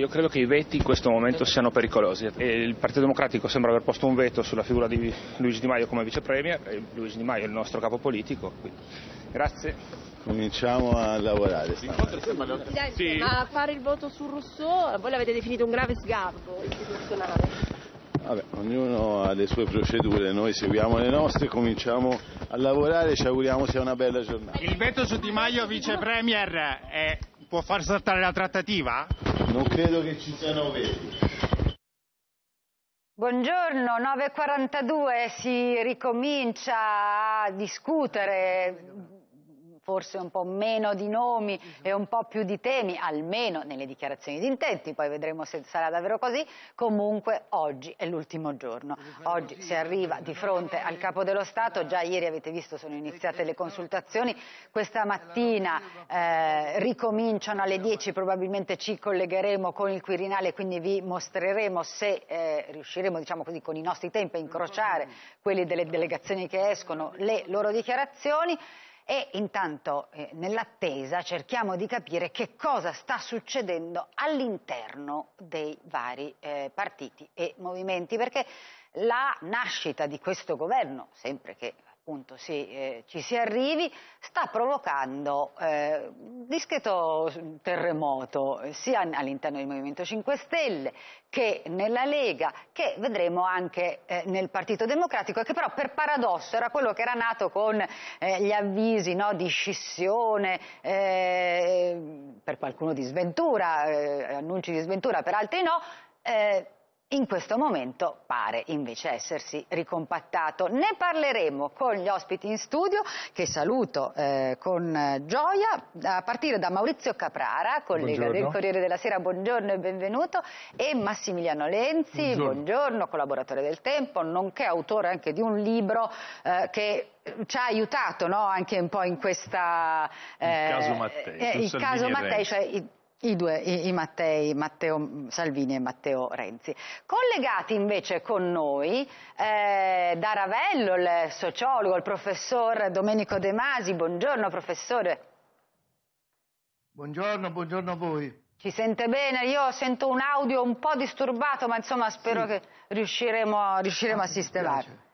Io credo che i veti in questo momento siano pericolosi. E il Partito Democratico sembra aver posto un veto sulla figura di Luigi Di Maio come vice premier e Luigi Di Maio è il nostro capo politico. Quindi. Grazie. Cominciamo a lavorare. Sì. Ma fare il voto su Rousseau, voi l'avete definito un grave sgarbo istituzionale. Vabbè, ognuno ha le sue procedure, noi seguiamo le nostre, cominciamo a lavorare e ci auguriamo sia una bella giornata. Il veto su Di Maio vice premier è, può far saltare la trattativa? Non credo che ci siano veti. Buongiorno, 9.42 si ricomincia a discutere forse un po' meno di nomi e un po' più di temi, almeno nelle dichiarazioni di intenti, poi vedremo se sarà davvero così. Comunque oggi è l'ultimo giorno. Oggi si arriva di fronte al Capo dello Stato, già ieri avete visto sono iniziate le consultazioni, questa mattina eh, ricominciano alle 10, probabilmente ci collegheremo con il Quirinale, quindi vi mostreremo se eh, riusciremo diciamo così, con i nostri tempi a incrociare quelli delle delegazioni che escono, le loro dichiarazioni e intanto eh, nell'attesa cerchiamo di capire che cosa sta succedendo all'interno dei vari eh, partiti e movimenti, perché la nascita di questo governo, sempre che appunto si, eh, ci si arrivi, sta provocando eh, discreto terremoto sia all'interno del Movimento 5 Stelle che nella Lega, che vedremo anche eh, nel Partito Democratico, che però per paradosso era quello che era nato con eh, gli avvisi no, di scissione, eh, per qualcuno di sventura, eh, annunci di sventura, per altri no, in questo momento pare invece essersi ricompattato. Ne parleremo con gli ospiti in studio, che saluto eh, con gioia, a partire da Maurizio Caprara, collega buongiorno. del Corriere della Sera, buongiorno e benvenuto, e Massimiliano Lenzi, buongiorno, buongiorno collaboratore del Tempo, nonché autore anche di un libro eh, che ci ha aiutato no? anche un po' in questa... Eh, il caso Mattei. Eh, il caso Mattei, cioè i due, i, i, Mattei, Matteo Salvini e Matteo Renzi. Collegati invece con noi eh, da Ravello, il sociologo, il professor Domenico De Masi. Buongiorno professore. Buongiorno, buongiorno a voi. Ci sente bene? Io sento un audio un po' disturbato, ma insomma spero sì. che riusciremo, riusciremo ah, a sistemare.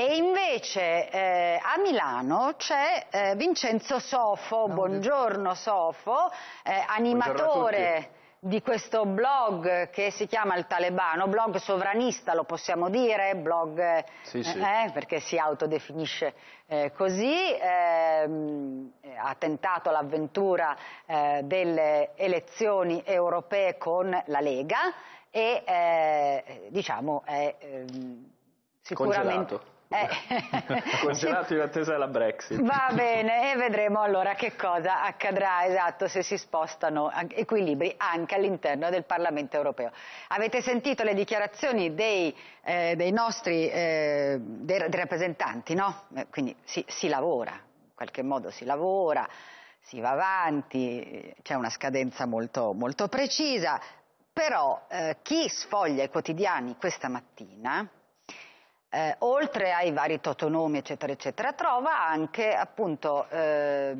E invece eh, a Milano c'è eh, Vincenzo Sofo, no, buongiorno Sofo, eh, animatore di questo blog che si chiama Il Talebano, blog sovranista lo possiamo dire, blog sì, sì. Eh, perché si autodefinisce eh, così, ehm, ha tentato l'avventura eh, delle elezioni europee con la Lega e diciamo è ehm, sicuramente... Congelato eh. Congelato in attesa della Brexit. Va bene, e vedremo allora che cosa accadrà esatto se si spostano equilibri anche all'interno del Parlamento europeo. Avete sentito le dichiarazioni dei, eh, dei nostri eh, dei, dei rappresentanti, no? Eh, quindi si, si lavora, in qualche modo si lavora, si va avanti, c'è una scadenza molto, molto precisa, però eh, chi sfoglia i quotidiani questa mattina eh, oltre ai vari totonomi eccetera eccetera, trova anche appunto eh,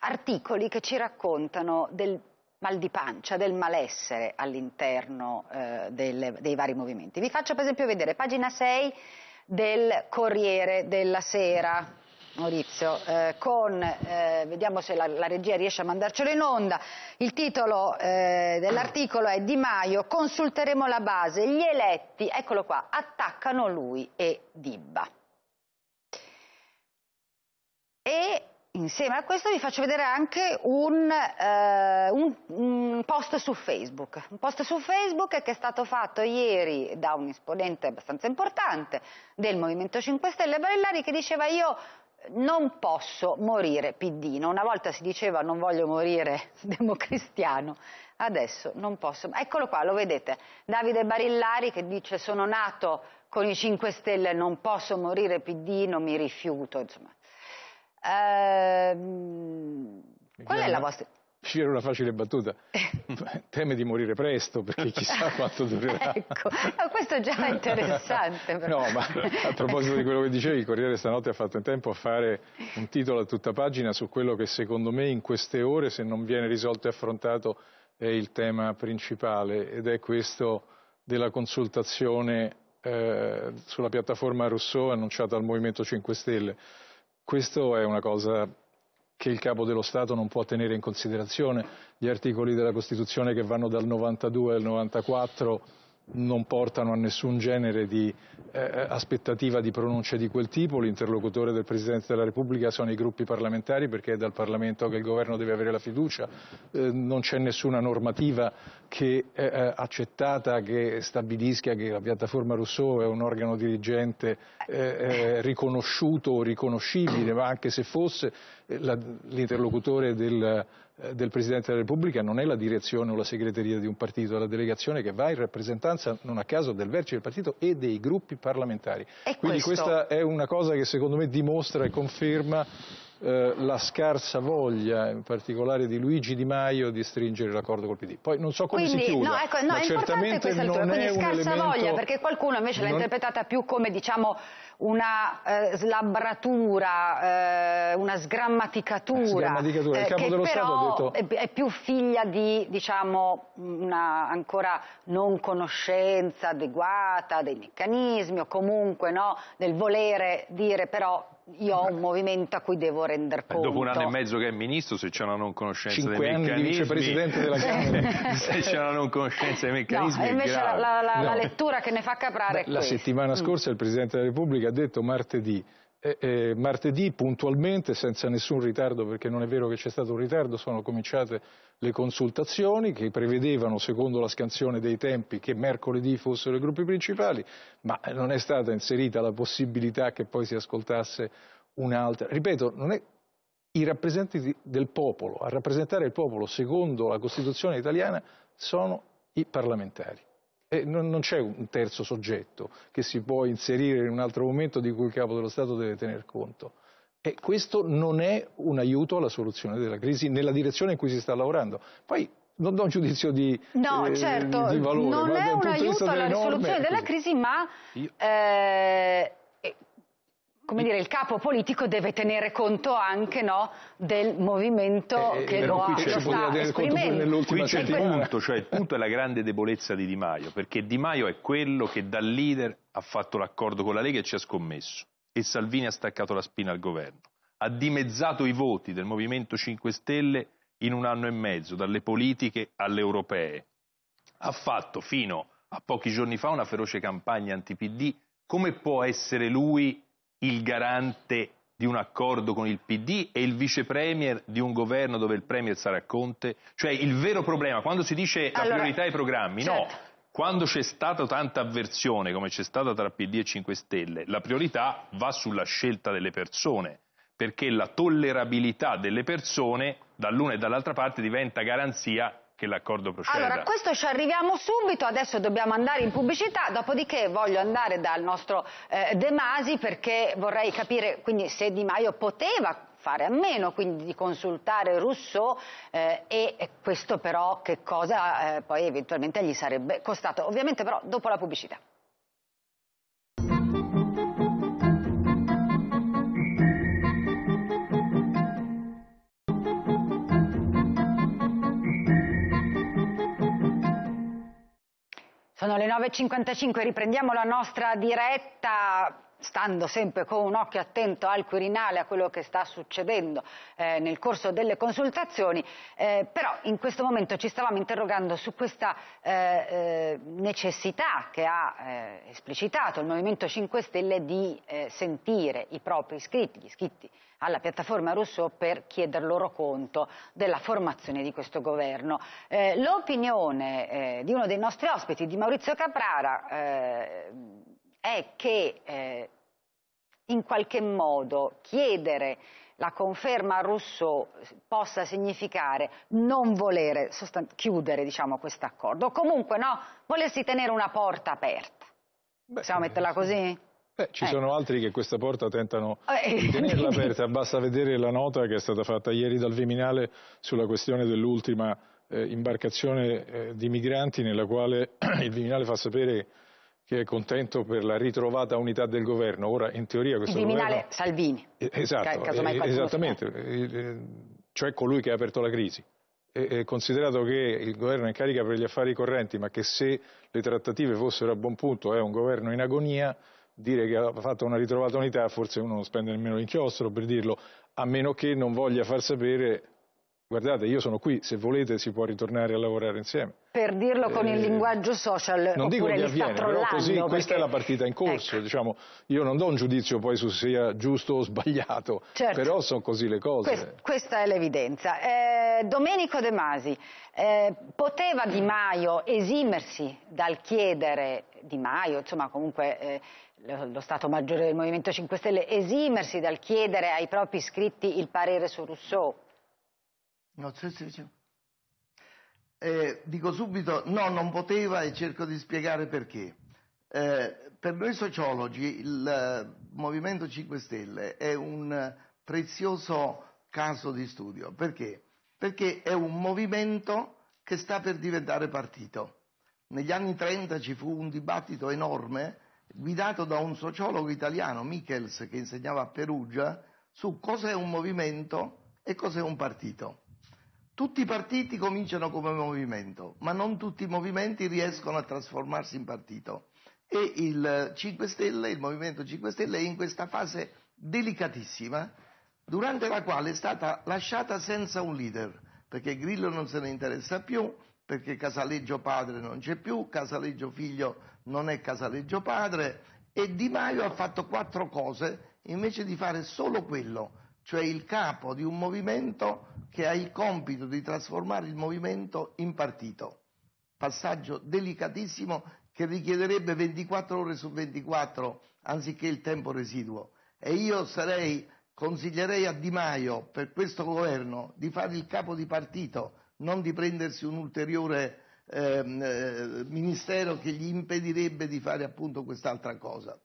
articoli che ci raccontano del mal di pancia, del malessere all'interno eh, dei vari movimenti. Vi faccio per esempio vedere pagina 6 del Corriere della Sera, Maurizio, eh, con, eh, vediamo se la, la, regia riesce a mandarcelo in onda, il titolo eh, dell'articolo è Di Maio, consulteremo la base, gli eletti, eccolo qua, attaccano lui e Dibba. E insieme a questo vi faccio vedere anche un, eh, un, un, post su Facebook, un post su Facebook che è stato fatto ieri da un esponente abbastanza importante del Movimento 5 Stelle, Barellari, che diceva io non posso morire piddino. Una volta si diceva non voglio morire democristiano, adesso non posso. Eccolo qua, lo vedete, Davide Barillari che dice sono nato con i 5 Stelle, non posso morire piddino, mi rifiuto. Insomma. Ehm, qual è la vostra... Uscire una facile battuta. Teme di morire presto perché chissà quanto durerà. ecco, questo è già interessante. no, ma a proposito di quello che dicevi, il Corriere stanotte ha fatto in tempo a fare un titolo a tutta pagina su quello che secondo me in queste ore, se non viene risolto e affrontato, è il tema principale ed è questo della consultazione eh, sulla piattaforma Rousseau annunciata al Movimento 5 Stelle. Questo è una cosa che il Capo dello Stato non può tenere in considerazione. Gli articoli della Costituzione che vanno dal 92 al 94 non portano a nessun genere di eh, aspettativa di pronuncia di quel tipo, l'interlocutore del Presidente della Repubblica sono i gruppi parlamentari perché è dal Parlamento che il governo deve avere la fiducia, eh, non c'è nessuna normativa che, eh, eh accettata che stabilisca che la piattaforma Rousseau è un organo dirigente eh, eh, riconosciuto o riconoscibile, ma anche se fosse l'interlocutore del eh, del Presidente della Repubblica non è la direzione o la segreteria di un partito, è la delegazione che va in rappresentanza non a caso del vertice del partito e dei gruppi parlamentari. E Quindi questo... questa è una cosa che secondo me dimostra e conferma eh, la scarsa voglia, in particolare di Luigi Di Maio, di stringere l'accordo col PD. Poi non so come quindi, si chiuda, no, ecco, no, ma è certamente non quindi è scarsa elemento... voglia, perché qualcuno invece non... l'ha interpretata più come diciamo una eh, slabratura, eh, una sgrammaticatura, sgrammaticatura. Il capo eh, dello Stato ha detto... è, è, più figlia di diciamo, una ancora non conoscenza adeguata dei meccanismi o comunque no, del volere dire però io ho un movimento a cui devo rendere conto. Dopo un anno e mezzo che è ministro, se c'è una non conoscenza Cinque dei anni meccanismi... di vicepresidente della Camera. se c'è una non conoscenza dei meccanismi no, invece la, la, la, no. la, lettura che ne fa caprare Beh, La questa. settimana mm. scorsa il Presidente della Repubblica ha detto martedì eh, eh, martedì puntualmente, senza nessun ritardo, perché non è vero che c'è stato un ritardo, sono cominciate le consultazioni che prevedevano, secondo la scansione dei tempi, che mercoledì fossero i gruppi principali, ma non è stata inserita la possibilità che poi si ascoltasse un'altra. Ripeto, non è i rappresentanti del popolo, a rappresentare il popolo secondo la Costituzione italiana sono i parlamentari. E non, non c'è un terzo soggetto che si può inserire in un altro momento di cui il Capo dello Stato deve tener conto. E questo non è un aiuto alla soluzione della crisi nella direzione in cui si sta lavorando. Poi non do un giudizio di, no, eh, certo, di valore. non è un aiuto alla risoluzione della così. crisi, ma eh, come dire, il capo politico deve tenere conto anche no, del movimento Eh, che però lo, qui lo sta esprimendo. Qui c'è il punto, cioè il punto è la grande debolezza di Di Maio, perché Di Maio è quello che dal leader ha fatto l'accordo con la Lega e ci ha scommesso e Salvini ha staccato la spina al governo. Ha dimezzato i voti del Movimento 5 Stelle in un anno e mezzo, dalle politiche alle europee. Ha fatto fino a pochi giorni fa una feroce campagna anti-PD. Come può essere lui il garante di un accordo con il PD e il vice premier di un governo dove il premier sarà Conte? Cioè il vero problema, quando si dice la Allora, priorità ai programmi, certo. no. Quando c'è stata tanta avversione come c'è stata tra PD e 5 Stelle, la priorità va sulla scelta delle persone, perché la tollerabilità delle persone dall'una e dall'altra parte diventa garanzia che l'accordo proceda. Allora, a questo ci arriviamo subito, adesso dobbiamo andare in pubblicità, dopodiché voglio andare dal nostro eh, De Masi perché vorrei capire quindi se Di Maio poteva fare a meno quindi di consultare Rousseau eh, e questo però che cosa eh, poi eventualmente gli sarebbe costato. Ovviamente però dopo la pubblicità. Sono le 9.55, riprendiamo la nostra diretta stando sempre con un occhio attento al Quirinale, a quello che sta succedendo eh, nel corso delle consultazioni, eh, però in questo momento ci stavamo interrogando su questa eh, eh necessità che ha eh, esplicitato il Movimento 5 Stelle di eh, sentire i propri iscritti, gli iscritti alla piattaforma Rousseau per chieder loro conto della formazione di questo governo. L'opinione di uno dei nostri ospiti, di Maurizio Caprara, è che eh, in qualche modo chiedere la conferma a Rousseau possa significare non volere chiudere diciamo, questo accordo, o comunque no, volersi tenere una porta aperta. Beh, Possiamo metterla così? Beh, ci Ecco. sono altri che questa porta tentano Eh, di tenerla aperta, basta vedere la nota che è stata fatta ieri dal Viminale sulla questione dell'ultima eh, imbarcazione eh, di migranti nella quale il Viminale fa sapere che è contento per la ritrovata unità del governo. Ora, in teoria, Il questo Viminale governo... Salvini. Eh, Esatto, eh, esattamente, eh, cioè colui che ha aperto la crisi. e, considerato che il governo è in carica per gli affari correnti, ma che se le trattative fossero a buon punto è un governo in agonia, dire che ha fatto una ritrovata unità forse uno non spende nemmeno l'inchiostro per dirlo, a meno che non voglia far sapere guardate io sono qui, se volete si può ritornare a lavorare insieme. Per dirlo con eh, il linguaggio social, non dico che avviene, però così perché... questa è la partita in corso, ecco. diciamo, io non do un giudizio poi su sia giusto o sbagliato, certo. però sono così le cose. Quest, questa è l'evidenza. Eh, Domenico De Masi, eh, poteva Di Maio esimersi dal chiedere Di Maio, insomma comunque eh, lo Stato Maggiore del Movimento 5 Stelle, esimersi dal chiedere ai propri iscritti il parere su Rousseau? No, sì, sì, sì. Eh, dico subito no, non poteva e cerco di spiegare perché. Eh, per noi sociologi il Movimento 5 Stelle è un prezioso caso di studio. Perché? Perché è un movimento che sta per diventare partito. Negli anni 30 ci fu un dibattito enorme guidato da un sociologo italiano, Michels, che insegnava a Perugia, su cos'è un movimento e cos'è un partito. Tutti i partiti cominciano come movimento, ma non tutti i movimenti riescono a trasformarsi in partito. E il 5 Stelle, il Movimento 5 Stelle è in questa fase delicatissima, durante la quale è stata lasciata senza un leader, perché Grillo non se ne interessa più, perché Casaleggio padre non c'è più, Casaleggio figlio non è Casaleggio padre, e Di Maio ha fatto quattro cose invece di fare solo quello, cioè il capo di un movimento che ha il compito di trasformare il movimento in partito. Passaggio delicatissimo che richiederebbe 24 ore su 24 anziché il tempo residuo. E io sarei, consiglierei a Di Maio per questo governo di fare il capo di partito, non di prendersi un ulteriore ehm, eh, ministero che gli impedirebbe di fare appunto quest'altra cosa.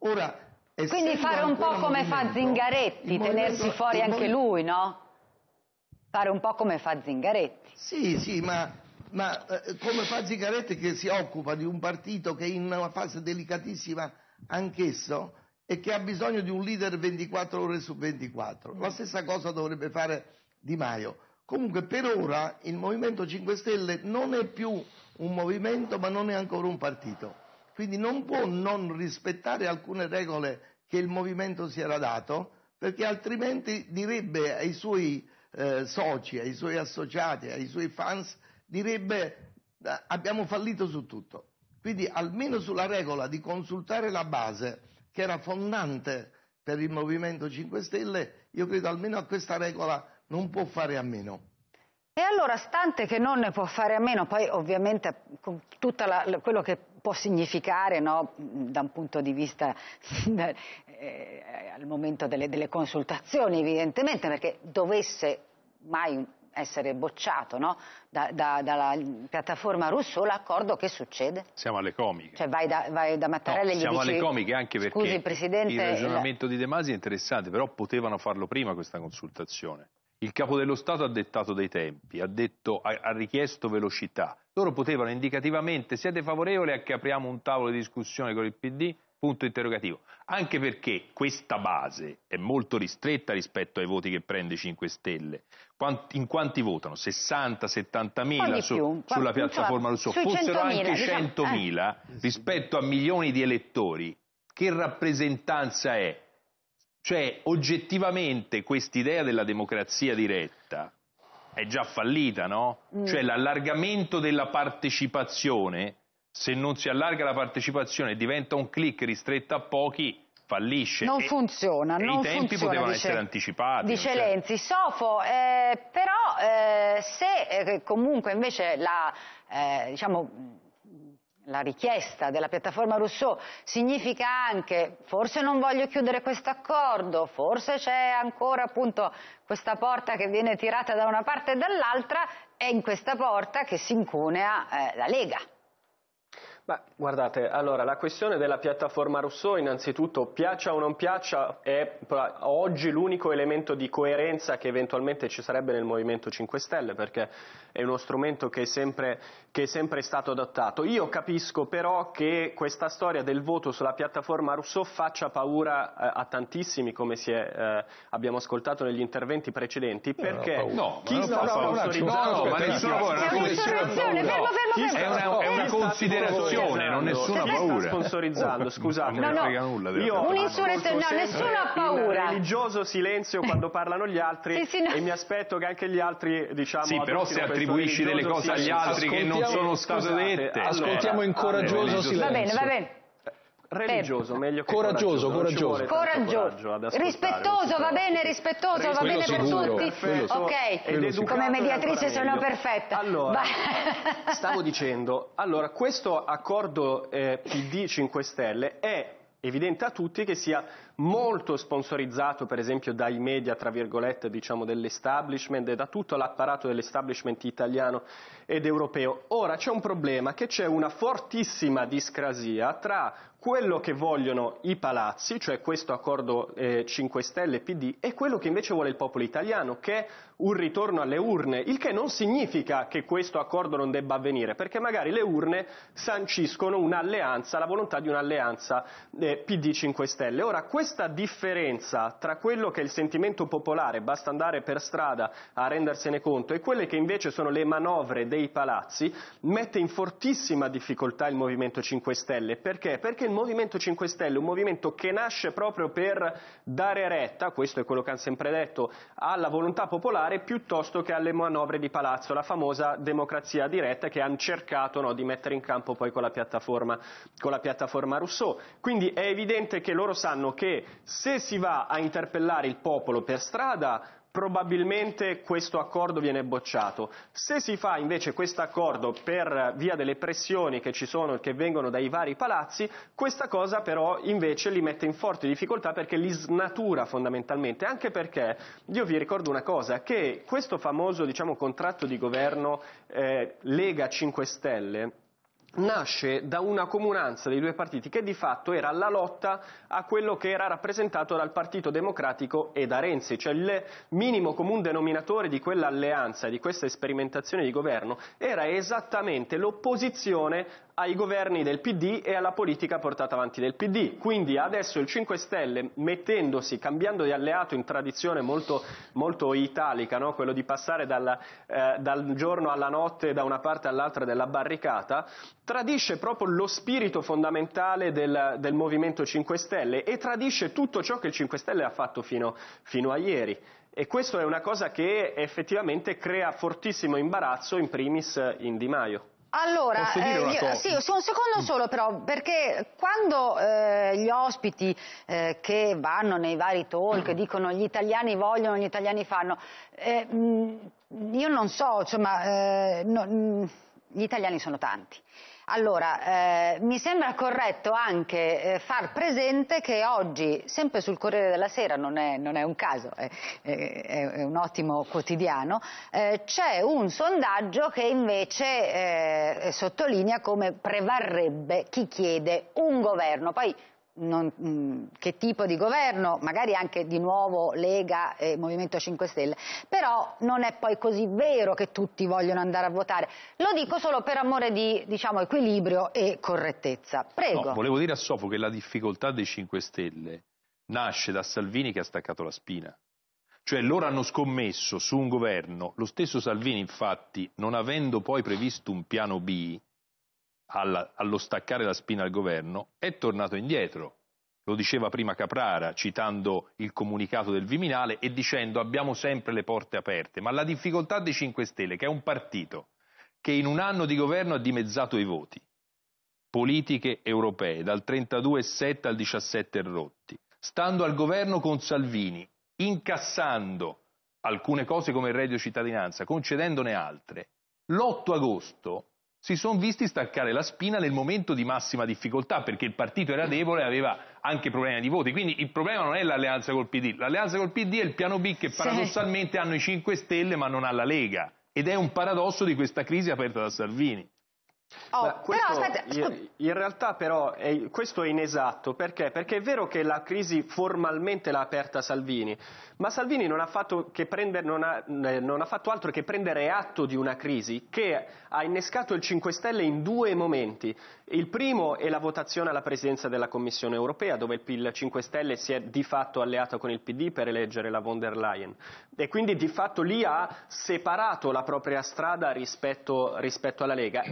Ora, quindi fare un po' come fa Zingaretti, tenersi fuori anche lui, no? Fare un po' come fa Zingaretti. Sì, sì, ma, ma eh, come fa Zingaretti che si occupa di un partito che è in una fase delicatissima anch'esso e che ha bisogno di un leader 24 ore su 24. La stessa cosa dovrebbe fare Di Maio. Comunque per ora il Movimento 5 Stelle non è più un movimento ma non è ancora un partito. Quindi non può non rispettare alcune regole che il movimento si era dato, perché altrimenti direbbe ai suoi eh, soci, ai suoi associati, ai suoi fans, direbbe abbiamo fallito su tutto. Quindi almeno sulla regola di consultare la base, che era fondante per il Movimento 5 Stelle, io credo almeno a questa regola non può fare a meno. E allora, stante che non ne può fare a meno, poi ovviamente con tutto quello che può significare no, da un punto di vista eh, al momento delle, delle, consultazioni, evidentemente, perché dovesse mai essere bocciato no, da, da, dalla piattaforma Rousseau l'accordo, che succede? Siamo alle comiche. Cioè vai da, vai da Mattarella no, e gli siamo dici, alle comiche anche perché scusi, Presidente, il ragionamento la... di De Masi è interessante, però potevano farlo prima questa consultazione. Il capo dello Stato ha dettato dei tempi, ha, detto, ha, ha, richiesto velocità. Loro potevano indicativamente, siete favorevoli a che apriamo un tavolo di discussione con il PD? Punto interrogativo. Anche perché questa base è molto ristretta rispetto ai voti che prende 5 Stelle. Quanti, in quanti votano? 60, 70 mila su, sulla piattaforma Rousseau. Fossero anche 100 mila diciamo, eh. rispetto a milioni di elettori. Che rappresentanza è? Cioè, oggettivamente, quest'idea della democrazia diretta è già fallita, no? Mm. Cioè, l'allargamento della partecipazione, se non si allarga la partecipazione e diventa un click ristretto a pochi, fallisce. Non e, funziona, e non i tempi funziona, potevano dice, essere anticipati. Dice Lenzi. Sofo, eh, però eh, se eh, comunque invece la, eh, diciamo, la richiesta della piattaforma Rousseau significa anche forse non voglio chiudere questo accordo, forse c'è ancora appunto questa porta che viene tirata da una parte e dall'altra, è in questa porta che si incunea eh, la Lega. Ma guardate, allora la questione della piattaforma Rousseau innanzitutto piaccia o non piaccia è oggi l'unico elemento di coerenza che eventualmente ci sarebbe nel Movimento 5 Stelle perché è uno strumento che è sempre, che è sempre stato adottato. Io capisco però che questa storia del voto sulla piattaforma Rousseau faccia paura eh, a tantissimi come è, eh, abbiamo ascoltato negli interventi precedenti perché no, chi sta sponsorizzando no, no, è una, è una considerazione attenzione, non nessuna paura. sta sponsorizzando, scusate. No, no, io un'insurrezione, no, nessuno ha paura. Il religioso silenzio quando parlano gli altri sì, sì, no. e mi aspetto che anche gli altri, diciamo, Sì, però se attribuisci delle cose agli altri che non sono state dette. Ascoltiamo in coraggioso silenzio. Va bene, va bene religioso, meglio che coraggioso. Coraggioso, coraggioso. rispettoso, va bene, rispettoso, va bene per tutti. Ok, come mediatrice sono perfetta. Allora, stavo dicendo, allora, questo accordo eh, PD 5 Stelle è evidente a tutti che sia molto sponsorizzato per esempio dai media tra virgolette diciamo dell'establishment e da tutto l'apparato dell'establishment italiano ed europeo. Ora c'è un problema che c'è una fortissima discrasia tra quello che vogliono i palazzi, cioè questo accordo eh, 5 Stelle PD, e quello che invece vuole il popolo italiano, che è un ritorno alle urne, il che non significa che questo accordo non debba avvenire, perché magari le urne sanciscono un'alleanza, la volontà di un'alleanza eh, PD 5 Stelle. Ora, questa differenza tra quello che è il sentimento popolare, basta andare per strada a rendersene conto, e quelle che invece sono le manovre dei palazzi, mette in fortissima difficoltà il Movimento 5 Stelle. Perché? Perché il Movimento 5 Stelle un movimento che nasce proprio per dare retta, questo è quello che hanno sempre detto, alla volontà popolare piuttosto che alle manovre di palazzo, la famosa democrazia diretta che hanno cercato no, di mettere in campo poi con la, con la piattaforma Rousseau. Quindi è evidente che loro sanno che se si va a interpellare il popolo per strada probabilmente questo accordo viene bocciato. Se si fa invece questo accordo per via delle pressioni che ci sono e che vengono dai vari palazzi, questa cosa però invece li mette in forte difficoltà perché li snatura fondamentalmente, anche perché io vi ricordo una cosa, che questo famoso diciamo, contratto di governo eh, Lega 5 Stelle nasce da una comunanza dei due partiti che di fatto era la lotta a quello che era rappresentato dal Partito Democratico e da Renzi, cioè il minimo comune denominatore di quell'alleanza di questa sperimentazione di governo era esattamente l'opposizione ai governi del PD e alla politica portata avanti del PD. Quindi adesso il 5 Stelle, mettendosi, cambiando di alleato in tradizione molto, molto italica, no? quello di passare dal, eh, dal giorno alla notte da una parte all'altra della barricata, tradisce proprio lo spirito fondamentale del, del Movimento 5 Stelle e tradisce tutto ciò che il 5 Stelle ha fatto fino, fino a ieri. E questo è una cosa che effettivamente crea fortissimo imbarazzo in primis in Di Maio. Allora, eh, io, sì, un secondo mm. solo però, perché quando eh, gli ospiti eh, che vanno nei vari talk dicono gli italiani vogliono, gli italiani fanno, eh, mm, io non so, insomma, eh, no, mm, gli italiani sono tanti. Allora, eh, mi sembra corretto anche eh, far presente che oggi, sempre sul Corriere della Sera, non è, non è un caso, è, è, è, un ottimo quotidiano, eh, c'è un sondaggio che invece eh, sottolinea come prevarrebbe chi chiede un governo. Poi non, mm, che tipo di governo, magari anche di nuovo Lega e Movimento 5 Stelle, però non è poi così vero che tutti vogliono andare a votare. Lo dico solo per amore di diciamo, equilibrio e correttezza. Prego. No, volevo dire a Sofo che la difficoltà dei 5 Stelle nasce da Salvini che ha staccato la spina. Cioè loro hanno scommesso su un governo, lo stesso Salvini infatti, non avendo poi previsto un piano B, alla, allo staccare la spina al governo, è tornato indietro. Lo diceva prima Caprara, citando il comunicato del Viminale e dicendo abbiamo sempre le porte aperte. Ma la difficoltà dei 5 Stelle, che è un partito che in un anno di governo ha dimezzato i voti, politiche europee, dal 32,7 al 17 rotti, stando al governo con Salvini, incassando alcune cose come il reddito cittadinanza, concedendone altre, l'8 agosto si sono visti staccare la spina nel momento di massima difficoltà perché il partito era debole e aveva anche problemi di voti. Quindi il problema non è l'alleanza col PD, l'alleanza col PD è il piano B che paradossalmente hanno i 5 Stelle ma non ha la Lega ed è un paradosso di questa crisi aperta da Salvini. Oh, questo, però, in, realtà però è, questo è inesatto, perché? Perché è vero che la crisi formalmente l'ha aperta Salvini, ma Salvini non ha, prendere, non, ha, eh, non ha, fatto altro che prendere atto di una crisi che ha innescato il 5 Stelle in due momenti. Il primo è la votazione alla presidenza della Commissione europea, dove il 5 Stelle si è di fatto alleato con il PD per eleggere la von der Leyen e quindi di fatto lì ha separato la propria strada rispetto, rispetto alla Lega.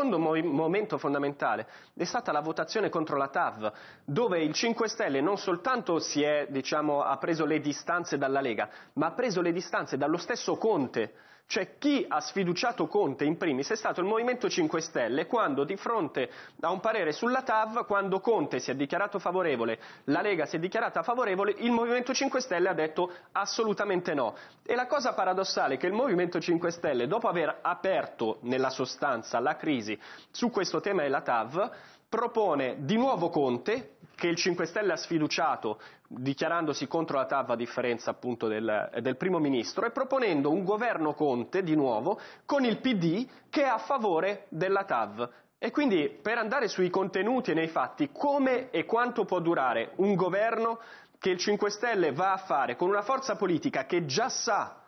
Secondo momento fondamentale è stata la votazione contro la TAV, dove il 5 Stelle non soltanto è, diciamo, ha preso le distanze dalla Lega, ma ha preso le distanze dallo stesso Conte. Cioè chi ha sfiduciato Conte in primis è stato il Movimento 5 Stelle quando di fronte a un parere sulla TAV, quando Conte si è dichiarato favorevole, la Lega si è dichiarata favorevole, il Movimento 5 Stelle ha detto assolutamente no. E la cosa paradossale è che il Movimento 5 Stelle, dopo aver aperto nella sostanza la crisi su questo tema della TAV, propone di nuovo Conte, che il 5 Stelle ha sfiduciato dichiarandosi contro la TAV a differenza appunto del, del, primo ministro e proponendo un governo Conte di nuovo con il PD che è a favore della TAV. E quindi per andare sui contenuti e nei fatti, come e quanto può durare un governo che il 5 Stelle va a fare con una forza politica che già sa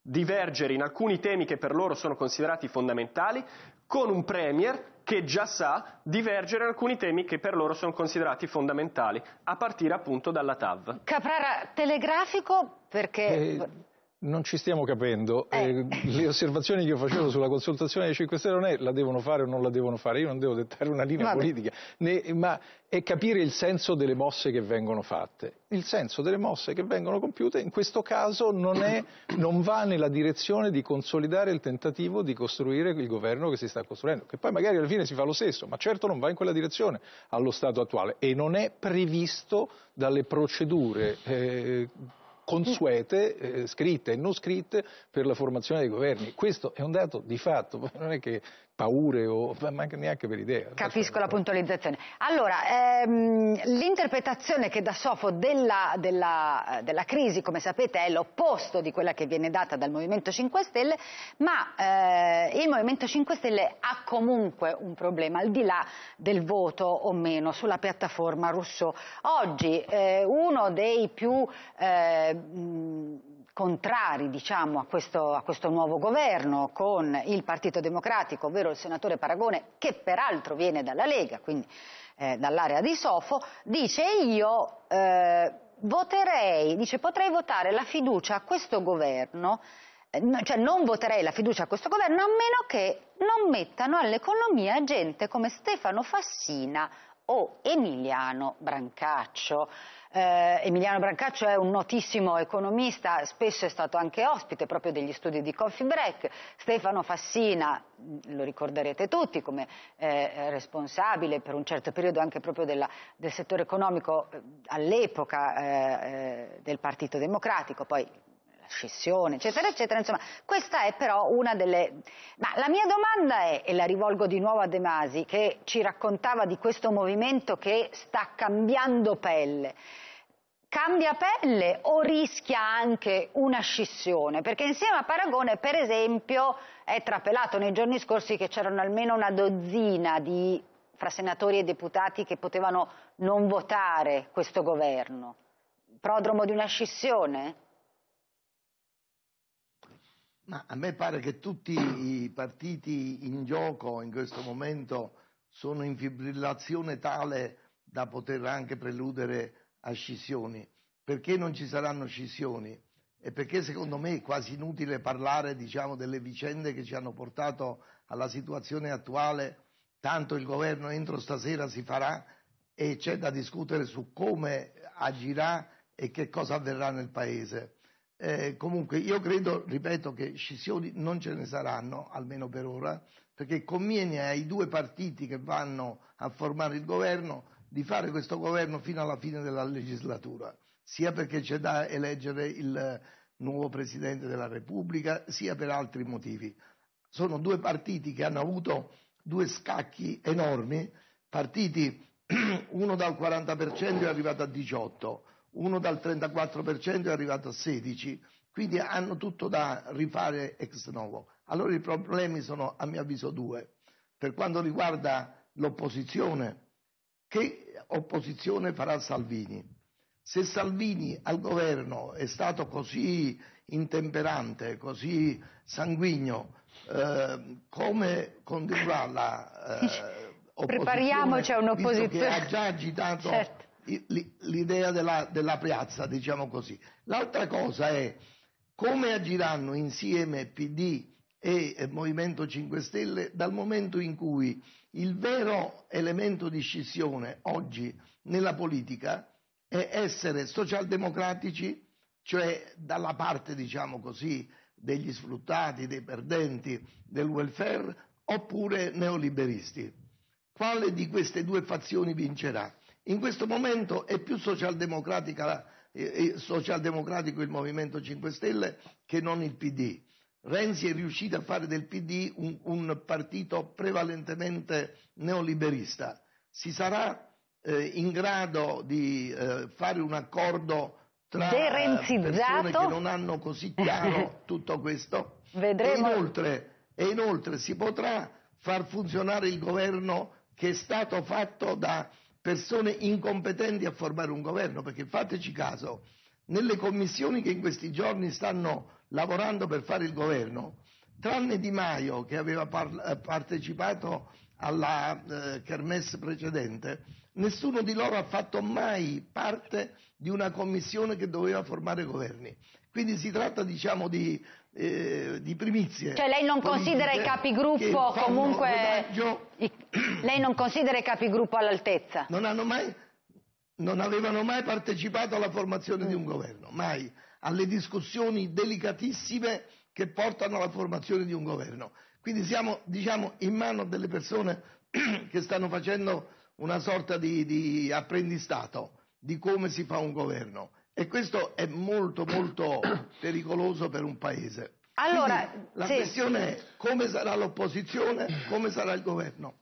divergere in alcuni temi che per loro sono considerati fondamentali, con un Premier che già sa divergere alcuni temi che per loro sono considerati fondamentali, a partire appunto dalla TAV. Caprara, telegrafico perché... Eh non ci stiamo capendo. Eh. Eh, le osservazioni che io facevo sulla consultazione dei 5 Stelle non è la devono fare o non la devono fare, io non devo dettare una linea Vabbè. politica, né, ma è capire il senso delle mosse che vengono fatte. Il senso delle mosse che vengono compiute in questo caso non, è, non va nella direzione di consolidare il tentativo di costruire il governo che si sta costruendo, che poi magari alla fine si fa lo stesso, ma certo non va in quella direzione allo stato attuale e non è previsto dalle procedure eh, consuete, eh, scritte e non scritte, per la formazione dei governi. Questo è un dato di fatto, non è che paure o ma neanche per idea. Capisco la puntualizzazione. Allora, ehm, l'interpretazione che dà Sofo della, della, della, crisi, come sapete, è l'opposto di quella che viene data dal Movimento 5 Stelle, ma eh, il Movimento 5 Stelle ha comunque un problema, al di là del voto o meno, sulla piattaforma Rousseau. Oggi eh, uno dei più eh, contrari diciamo, a, questo, a, questo, nuovo governo con il Partito Democratico, ovvero il senatore Paragone, che peraltro viene dalla Lega, quindi eh, dall'area di Sofo, dice io eh, voterei, dice potrei votare la fiducia a questo governo, eh, cioè non voterei la fiducia a questo governo a meno che non mettano all'economia gente come Stefano Fassina o Emiliano Brancaccio. Eh, Emiliano Brancaccio è un notissimo economista, spesso è stato anche ospite proprio degli studi di Coffee Break. Stefano Fassina, lo ricorderete tutti come eh, responsabile per un certo periodo anche proprio della, del settore economico eh, all'epoca eh, eh, del Partito Democratico, poi scissione, eccetera, eccetera. Insomma, questa è però una delle... Ma la mia domanda è, e la rivolgo di nuovo a De Masi, che ci raccontava di questo movimento che sta cambiando pelle cambia pelle o rischia anche una scissione? Perché insieme a Paragone, per esempio, è trapelato nei giorni scorsi che c'erano almeno una dozzina di, fra senatori e deputati che potevano non votare questo governo. Prodromo di una scissione? Ma a me pare che tutti i partiti in gioco in questo momento sono in fibrillazione tale da poter anche preludere a scissioni. Perché non ci saranno scissioni? E perché secondo me è quasi inutile parlare diciamo, delle vicende che ci hanno portato alla situazione attuale, tanto il governo entro stasera si farà e c'è da discutere su come agirà e che cosa avverrà nel Paese. Eh, comunque io credo, ripeto, che scissioni non ce ne saranno, almeno per ora, perché conviene ai due partiti che vanno a formare il governo di fare questo governo fino alla fine della legislatura, sia perché c'è da eleggere il nuovo Presidente della Repubblica, sia per altri motivi. Sono due partiti che hanno avuto due scacchi enormi, partiti uno dal 40% è arrivato a 18, uno dal 34% è arrivato a 16, quindi hanno tutto da rifare ex novo. Allora i problemi sono a mio avviso due. per quanto riguarda l'opposizione, che opposizione farà Salvini? Se Salvini al governo è stato così intemperante, così sanguigno, eh, come condurrà la eh, Prepariamoci a un'opposizione. Che ha già agitato certo. L'idea della, della piazza, diciamo così. L'altra cosa è come agiranno insieme PD e Movimento 5 Stelle dal momento in cui il vero elemento di scissione oggi nella politica è essere socialdemocratici, cioè dalla parte, diciamo così, degli sfruttati, dei perdenti, del welfare, oppure neoliberisti. Quale di queste due fazioni vincerà? In questo momento è più socialdemocratica, eh, socialdemocratico il Movimento 5 Stelle che non il PD. Renzi è riuscito a fare del PD un, un partito prevalentemente neoliberista. Si sarà eh, in grado di eh, fare un accordo tra persone che non hanno così chiaro tutto questo? Vedremo. E inoltre, e inoltre si potrà far funzionare il governo che è stato fatto da persone incompetenti a formare un governo, perché fateci caso, nelle commissioni che in questi giorni stanno lavorando per fare il governo, tranne Di Maio che aveva par- partecipato alla eh, kermesse precedente, nessuno di loro ha fatto mai parte di una commissione che doveva formare governi. Quindi si tratta diciamo di, eh, di primizie. Cioè lei non considera i capigruppo comunque... I... Lei non considera i capigruppo all'altezza? Non hanno mai... Non avevano mai partecipato alla formazione mm. di un governo, mai, alle discussioni delicatissime che portano alla formazione di un governo. Quindi siamo, diciamo, in mano delle persone che stanno facendo una sorta di, di apprendistato di come si fa un governo e questo è molto molto pericoloso per un paese. Allora, Quindi la sì. questione è come sarà l'opposizione, come sarà il governo.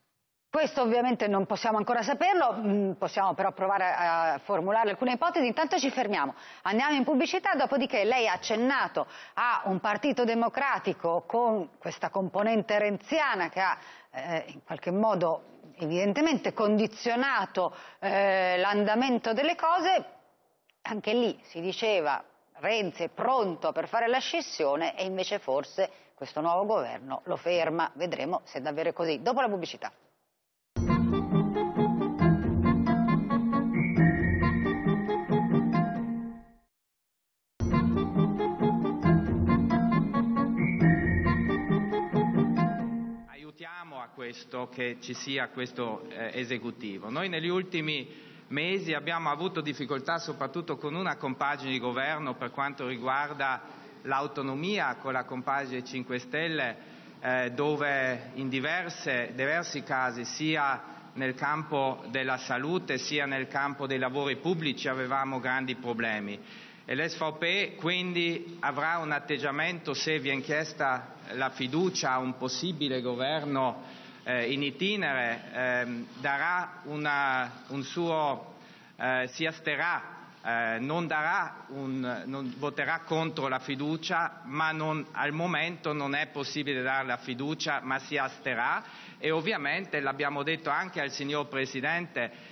Questo ovviamente non possiamo ancora saperlo, mm, possiamo però provare a formulare alcune ipotesi, intanto ci fermiamo, andiamo in pubblicità, dopodiché lei ha accennato a un partito democratico con questa componente renziana che ha eh, in qualche modo evidentemente condizionato eh, l'andamento delle cose, anche lì si diceva Renzi è pronto per fare la scissione e invece forse questo nuovo governo lo ferma, vedremo se è davvero così. Dopo la pubblicità. questo, che ci sia questo eh, esecutivo. Noi negli ultimi mesi abbiamo avuto difficoltà soprattutto con una compagine di governo per quanto riguarda l'autonomia con la compagine 5 Stelle eh, dove in diverse, diversi casi sia nel campo della salute sia nel campo dei lavori pubblici avevamo grandi problemi. E l'SVP quindi avrà un atteggiamento se viene chiesta la fiducia a un possibile governo eh, in itinere ehm, darà una, un suo, eh, si asterà, eh, non, un, non, voterà contro la fiducia, ma non, al momento non è possibile dare la fiducia, ma si asterà e ovviamente l'abbiamo detto anche al signor Presidente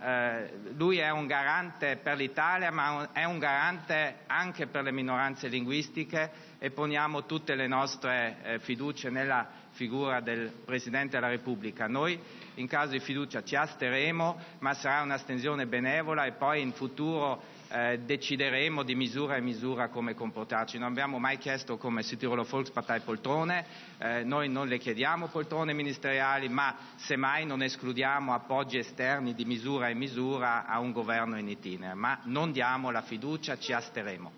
eh, lui è un garante per l'Italia ma è un garante anche per le minoranze linguistiche e poniamo tutte le nostre eh, fiducie nella figura del Presidente della Repubblica. Noi in caso di fiducia ci asteremo ma sarà un'astensione benevola e poi in futuro eh, decideremo di misura in misura come comportarci. Non abbiamo mai chiesto come Südtiroler Volkspartei poltrone, eh, noi non le chiediamo poltrone ministeriali, ma semmai non escludiamo appoggi esterni di misura in misura a un governo in itinere, ma non diamo la fiducia, ci asteremo.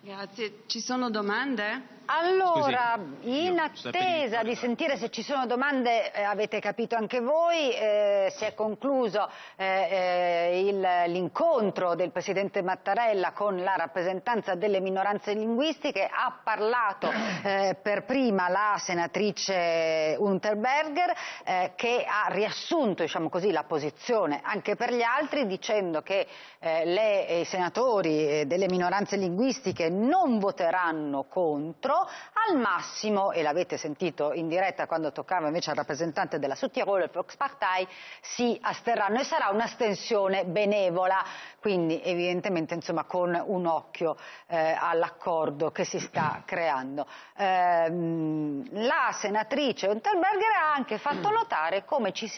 Grazie. Ci sono domande? Allora, Scusi, in attesa di sentire se ci sono domande, eh, avete capito anche voi, eh, si è concluso eh, eh l'incontro del Presidente Mattarella con la rappresentanza delle minoranze linguistiche, ha parlato eh, per prima la senatrice Unterberger eh, che ha riassunto diciamo così, la posizione anche per gli altri dicendo che le, i senatori delle minoranze linguistiche non voteranno contro, al massimo, e l'avete sentito in diretta quando toccava invece al rappresentante della Südtiroler Volkspartei, si asterranno e sarà un'astensione benevola, quindi evidentemente insomma, con un occhio eh, all'accordo che si sta creando. Eh, la senatrice Unterberger ha anche fatto notare come ci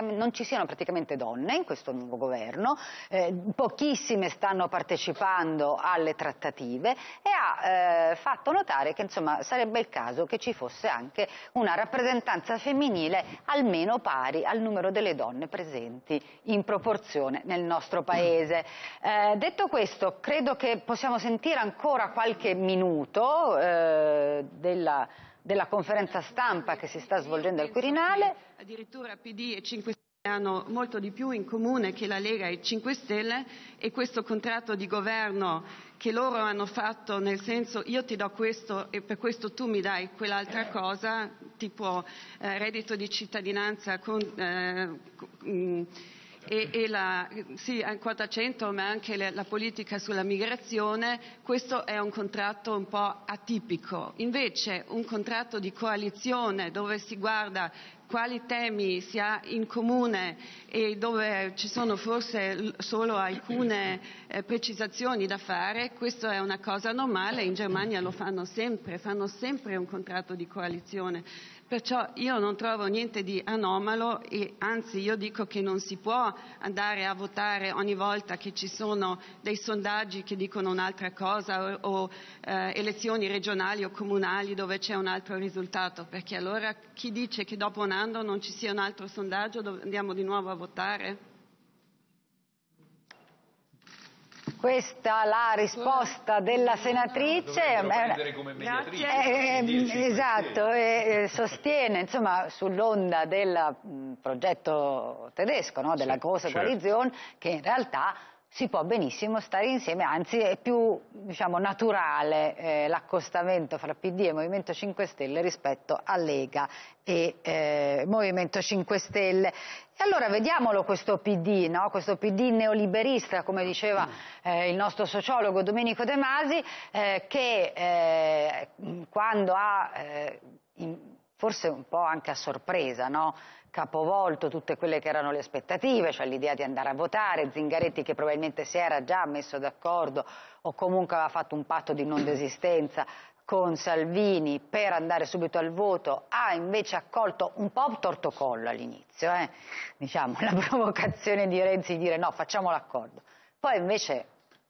non ci siano praticamente donne in questo nuovo governo, eh, pochissime stanno partecipando alle trattative e ha eh, fatto notare che insomma, sarebbe il caso che ci fosse anche una rappresentanza femminile almeno pari al numero delle donne presenti in proporzione nel nostro paese. Eh, detto questo, credo che possiamo sentire ancora qualche minuto eh, della, della conferenza stampa che si sta svolgendo al Quirinale. Addirittura PD e 5 Stelle hanno molto di più in comune che la Lega e 5 Stelle e questo contratto di governo che loro hanno fatto nel senso io ti do questo e per questo tu mi dai quell'altra cosa, tipo eh, reddito di cittadinanza con, eh, mm, e, e la, sì, quota 100 ma anche la, la politica sulla migrazione, questo è un contratto un po' atipico. Invece un contratto di coalizione dove si guarda quali temi si ha in comune e dove ci sono forse solo alcune eh, precisazioni da fare, questa è una cosa normale, in Germania lo fanno sempre, fanno sempre un contratto di coalizione. Perciò io non trovo niente di anomalo e anzi io dico che non si può andare a votare ogni volta che ci sono dei sondaggi che dicono un'altra cosa o, o eh, elezioni regionali o comunali dove c'è un altro risultato, perché allora chi dice che dopo un anno non ci sia un altro sondaggio andiamo di nuovo a votare? Questa la risposta della senatrice. Eh, eh, esatto, eh, sostiene insomma, sull'onda del mm, progetto tedesco, no? della sì, grossa certo. coalizione, che in realtà si può benissimo stare insieme, anzi è più diciamo, naturale eh, l'accostamento fra PD e Movimento 5 Stelle rispetto a Lega e eh, Movimento 5 Stelle. E allora vediamolo questo PD, no? questo PD neoliberista, come diceva eh, il nostro sociologo Domenico De Masi, eh, che eh, quando ha, eh, in, forse un po' anche a sorpresa, no? Capovolto tutte quelle che erano le aspettative, cioè l'idea di andare a votare, Zingaretti che probabilmente si era già messo d'accordo o comunque aveva fatto un patto di non desistenza con Salvini per andare subito al voto, ha invece accolto un po' tortocollo all'inizio, eh? diciamo, la provocazione di Renzi di dire no, facciamo l'accordo. Poi invece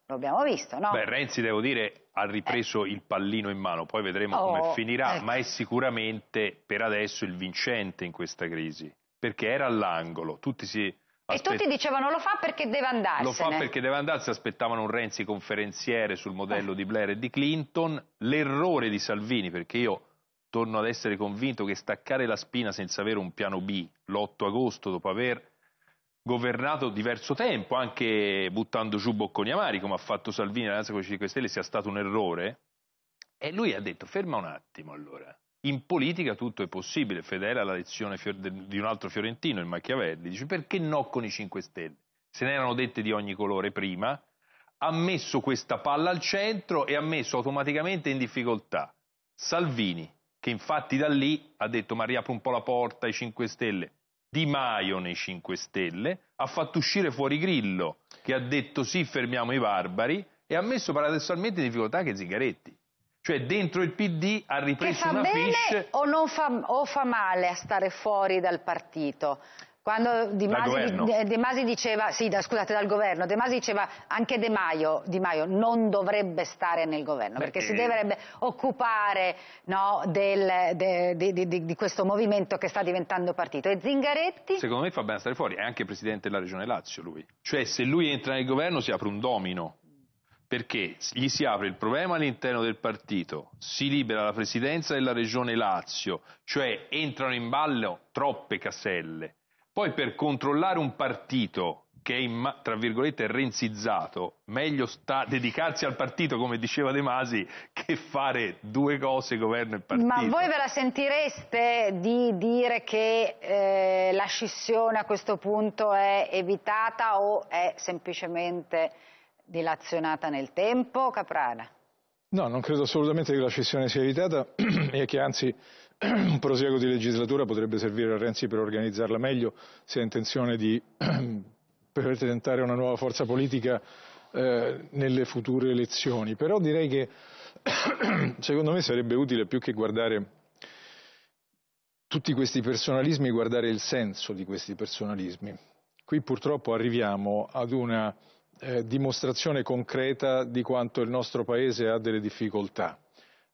lo abbiamo visto, no? Beh, Renzi, devo dire, ha ripreso eh. il pallino in mano, poi vedremo oh, come finirà, ecco. ma è sicuramente per adesso il vincente in questa crisi, perché era all'angolo, tutti si... Aspett... E tutti dicevano lo fa perché deve andarsene. Lo fa perché deve andarsi, aspettavano un Renzi conferenziere sul modello eh. di Blair e di Clinton, l'errore di Salvini, perché io torno ad essere convinto che staccare la spina senza avere un piano B l'8 agosto dopo aver governato diverso tempo, anche buttando giù bocconi amari, come ha fatto Salvini nell'Alleanza con i 5 Stelle, sia stato un errore. E lui ha detto, ferma un attimo allora, in politica tutto è possibile, fedele alla lezione di un altro fiorentino, il Machiavelli, dice perché no con i 5 Stelle? Se ne erano dette di ogni colore prima, ha messo questa palla al centro e ha messo automaticamente in difficoltà Salvini, che infatti da lì ha detto ma riapro un po' la porta ai 5 Stelle, di Maio nei 5 Stelle, ha fatto uscire fuori Grillo, che ha detto sì, fermiamo i barbari, e ha messo paradossalmente in difficoltà anche Zingaretti. Cioè dentro il PD ha ripreso una fiche... o, non fa, o fa male a stare fuori dal partito? Quando Di Masi, De Masi, diceva, sì, da, scusate, dal governo, De Masi diceva anche De Maio, Di Maio non dovrebbe stare nel governo perché, perché si dovrebbe occupare no, del, de, de, de, di questo movimento che sta diventando partito. E Zingaretti? Secondo me fa bene stare fuori, è anche presidente della regione Lazio lui. Cioè se lui entra nel governo si apre un domino perché gli si apre il problema all'interno del partito, si libera la presidenza della regione Lazio, cioè entrano in ballo troppe caselle. Poi per controllare un partito che è in, tra virgolette renzizzato, meglio sta, dedicarsi al partito come diceva De Masi che fare due cose governo e partito. Ma voi ve la sentireste di dire che eh, la scissione a questo punto è evitata o è semplicemente dilazionata nel tempo, Caprara? No, non credo assolutamente che la scissione sia evitata e che anzi un proseguo di legislatura potrebbe servire a Renzi per organizzarla meglio se ha intenzione di per tentare una nuova forza politica eh, nelle future elezioni. Però direi che secondo me sarebbe utile più che guardare tutti questi personalismi, guardare il senso di questi personalismi. Qui purtroppo arriviamo ad una eh, dimostrazione concreta di quanto il nostro Paese ha delle difficoltà.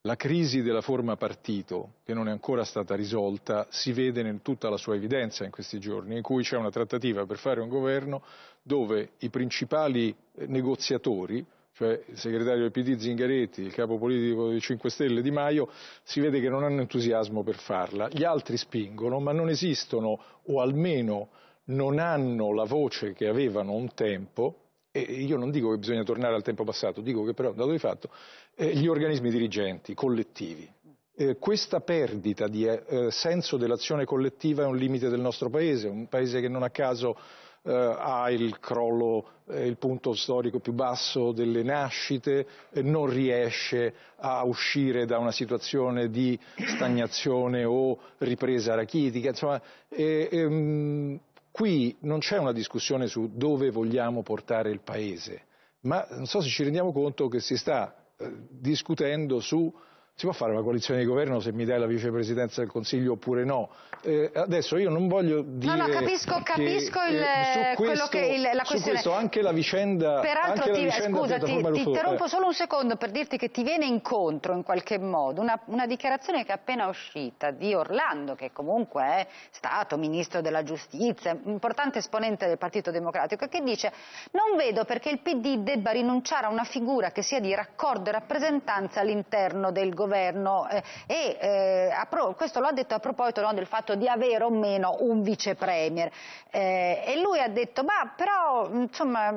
La crisi della forma partito, che non è ancora stata risolta, si vede in tutta la sua evidenza in questi giorni, in cui c'è una trattativa per fare un governo dove i principali eh, negoziatori, cioè il segretario del PD Zingaretti, il capo politico dei 5 Stelle Di Maio, si vede che non hanno entusiasmo per farla. Gli altri spingono, ma non esistono, o almeno non hanno la voce che avevano un tempo, e io non dico che bisogna tornare al tempo passato, dico che però, dato di fatto, eh, gli organismi dirigenti, collettivi. Eh, questa perdita di eh, senso dell'azione collettiva è un limite del nostro Paese, un Paese che non a caso eh, ha il crollo, eh, il punto storico più basso delle nascite, non riesce a uscire da una situazione di stagnazione o ripresa rachitica, insomma, ehm, Qui non c'è una discussione su dove vogliamo portare il Paese, ma non so se ci rendiamo conto che si sta eh, discutendo su si può fare una coalizione di governo se mi dai la vicepresidenza del Consiglio oppure no? Eh, adesso io non voglio dire No, no, capisco, capisco che, il, eh, questo, che il, la questione. Su questo anche la vicenda Peraltro, anche ti, la vicenda scusa, ti, ti interrompo eh. solo un secondo per dirti che ti viene incontro in qualche modo una, una dichiarazione che è appena uscita di Orlando, che comunque è stato ministro della giustizia, importante esponente del Partito Democratico, che dice non vedo perché il PD debba rinunciare a una figura che sia di raccordo e rappresentanza all'interno del governo governo eh, e eh, questo lo ha detto a proposito no, del fatto di avere o meno un vice premier eh, e lui ha detto ma però insomma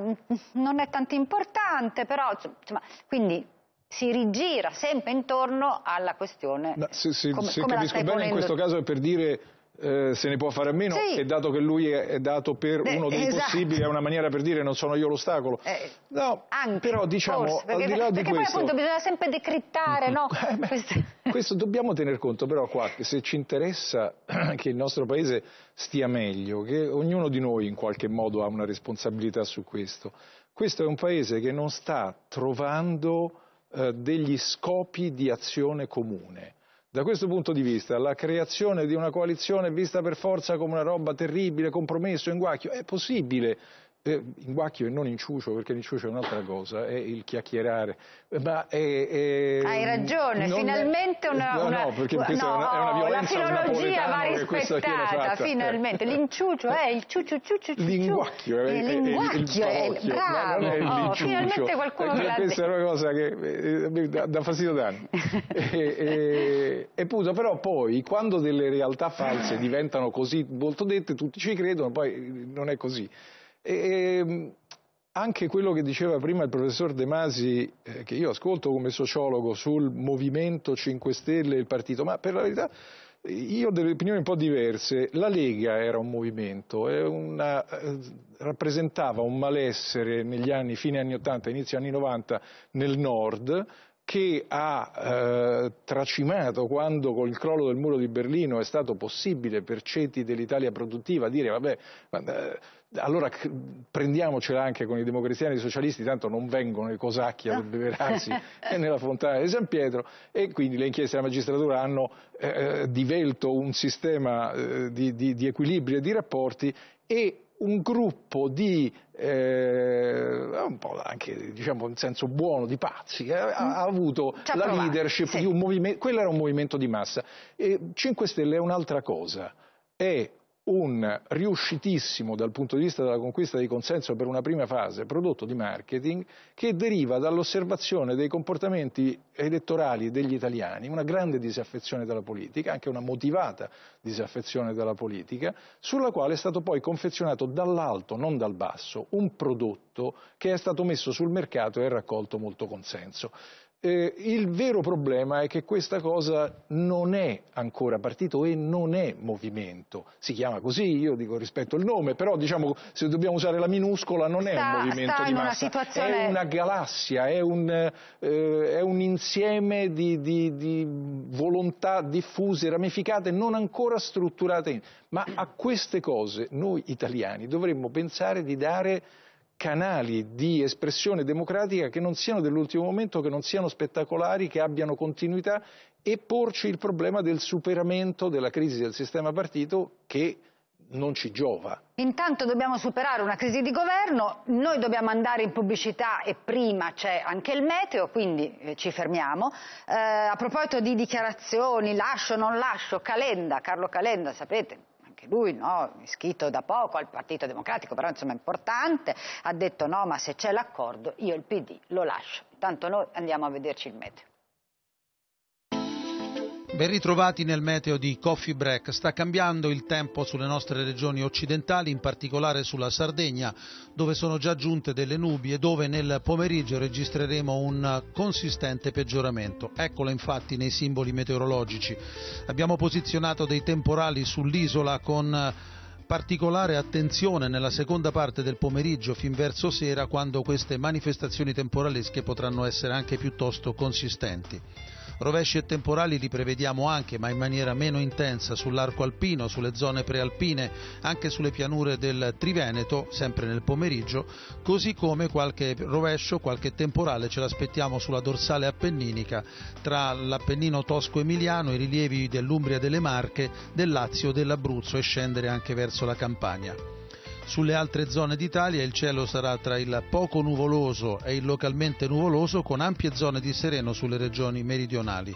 non è tanto importante però insomma quindi si rigira sempre intorno alla questione. Ma se, se, come, se come capisco bene, in questo caso è per dire eh, se ne può fare a meno sì. e dato che lui è, è dato per Beh, uno dei esatto. possibili è una maniera per dire non sono io l'ostacolo eh, no, anche, però diciamo forse, perché, al di là perché di poi questo appunto bisogna sempre decrittare no? eh, beh, questo dobbiamo tener conto però qua che se ci interessa che il nostro paese stia meglio che ognuno di noi in qualche modo ha una responsabilità su questo questo è un paese che non sta trovando eh, degli scopi di azione comune da questo punto di vista la creazione di una coalizione vista per forza come una roba terribile, compromesso, in guacchio, è possibile, in guacchio e non in ciucio, perché l'inciucio è un'altra cosa, è il chiacchierare. Ma è, è, Hai ragione, finalmente è, una, no, una, no, perché questa no, è, una, è una violenza La filologia va rispettata, finalmente. L'inciucio è il ciuciu ciuciu ciuciu. L'inguacchio è, il linguacchio, è, il, bravo. è oh, finalmente qualcuno me l'ha. Questa è una cosa che eh, dà, fastidio d'anni. e, e, e però poi, quando delle realtà false diventano così molto dette, tutti ci credono, poi non è così. E ehm, anche quello che diceva prima il professor De Masi, eh, che io ascolto come sociologo, sul movimento 5 Stelle e il partito, ma per la verità io ho delle opinioni un po' diverse. La Lega era un movimento, una, eh, rappresentava un malessere negli anni, fine anni 80, inizio anni 90 nel nord, che ha eh, tracimato quando con il crollo del muro di Berlino è stato possibile per ceti dell'Italia produttiva dire vabbè, eh, allora prendiamocela anche con i democristiani e i socialisti, tanto non vengono i cosacchi ad abbeverarsi nella fontana di San Pietro e quindi le inchieste della magistratura hanno eh, eh, divelto un sistema eh, di, di, di equilibrio e di rapporti e un gruppo di, eh, un po' anche diciamo in senso buono, di pazzi, eh, ha, ha, avuto la provato, leadership sì. di un movimento, quello era un movimento di massa. E 5 Stelle è un'altra cosa, è un riuscitissimo dal punto di vista della conquista di consenso per una prima fase prodotto di marketing che deriva dall'osservazione dei comportamenti elettorali degli italiani, una grande disaffezione della politica, anche una motivata disaffezione della politica, sulla quale è stato poi confezionato dall'alto, non dal basso, un prodotto che è stato messo sul mercato e ha raccolto molto consenso. Eh, il vero problema è che questa cosa non è ancora partito e non è movimento. Si chiama così, io dico rispetto il nome, però diciamo se dobbiamo usare la minuscola non è Sta- un movimento di una massa, situazione- è una galassia, è un, eh, è un insieme di, di- di volontà diffuse, ramificate, non ancora strutturate. Ma a queste cose noi italiani dovremmo pensare di dare canali di espressione democratica che non siano dell'ultimo momento, che non siano spettacolari, che abbiano continuità e porci il problema del superamento della crisi del sistema partito che non ci giova. Intanto dobbiamo superare una crisi di governo, noi dobbiamo andare in pubblicità e prima c'è anche il meteo, quindi eh, ci fermiamo. Eh, a proposito di dichiarazioni, lascio o non lascio, Calenda, Carlo Calenda, sapete, anche lui no, iscritto da poco al Partito Democratico, però insomma importante, ha detto no, ma se c'è l'accordo io il PD lo lascio. Tanto noi andiamo a vederci il meteo. Ben ritrovati nel meteo di Coffee Break. Sta cambiando il tempo sulle nostre regioni occidentali, in particolare sulla Sardegna, dove sono già giunte delle nubi e dove nel pomeriggio registreremo un consistente peggioramento. Eccolo infatti nei simboli meteorologici. Abbiamo posizionato dei temporali sull'isola con particolare attenzione nella seconda parte del pomeriggio fin verso sera quando queste manifestazioni temporalesche potranno essere anche piuttosto consistenti. Rovesci e temporali li prevediamo anche, ma in maniera meno intensa, sull'arco alpino, sulle zone prealpine, anche sulle pianure del Triveneto, sempre nel pomeriggio, così come qualche rovescio, qualche temporale ce l'aspettiamo sulla dorsale appenninica, tra l'Appennino tosco-emiliano, i rilievi dell'Umbria delle Marche, del Lazio, dell'Abruzzo e scendere anche verso la Campania. Sulle altre zone d'Italia il cielo sarà tra il poco nuvoloso e il localmente nuvoloso con ampie zone di sereno sulle regioni meridionali.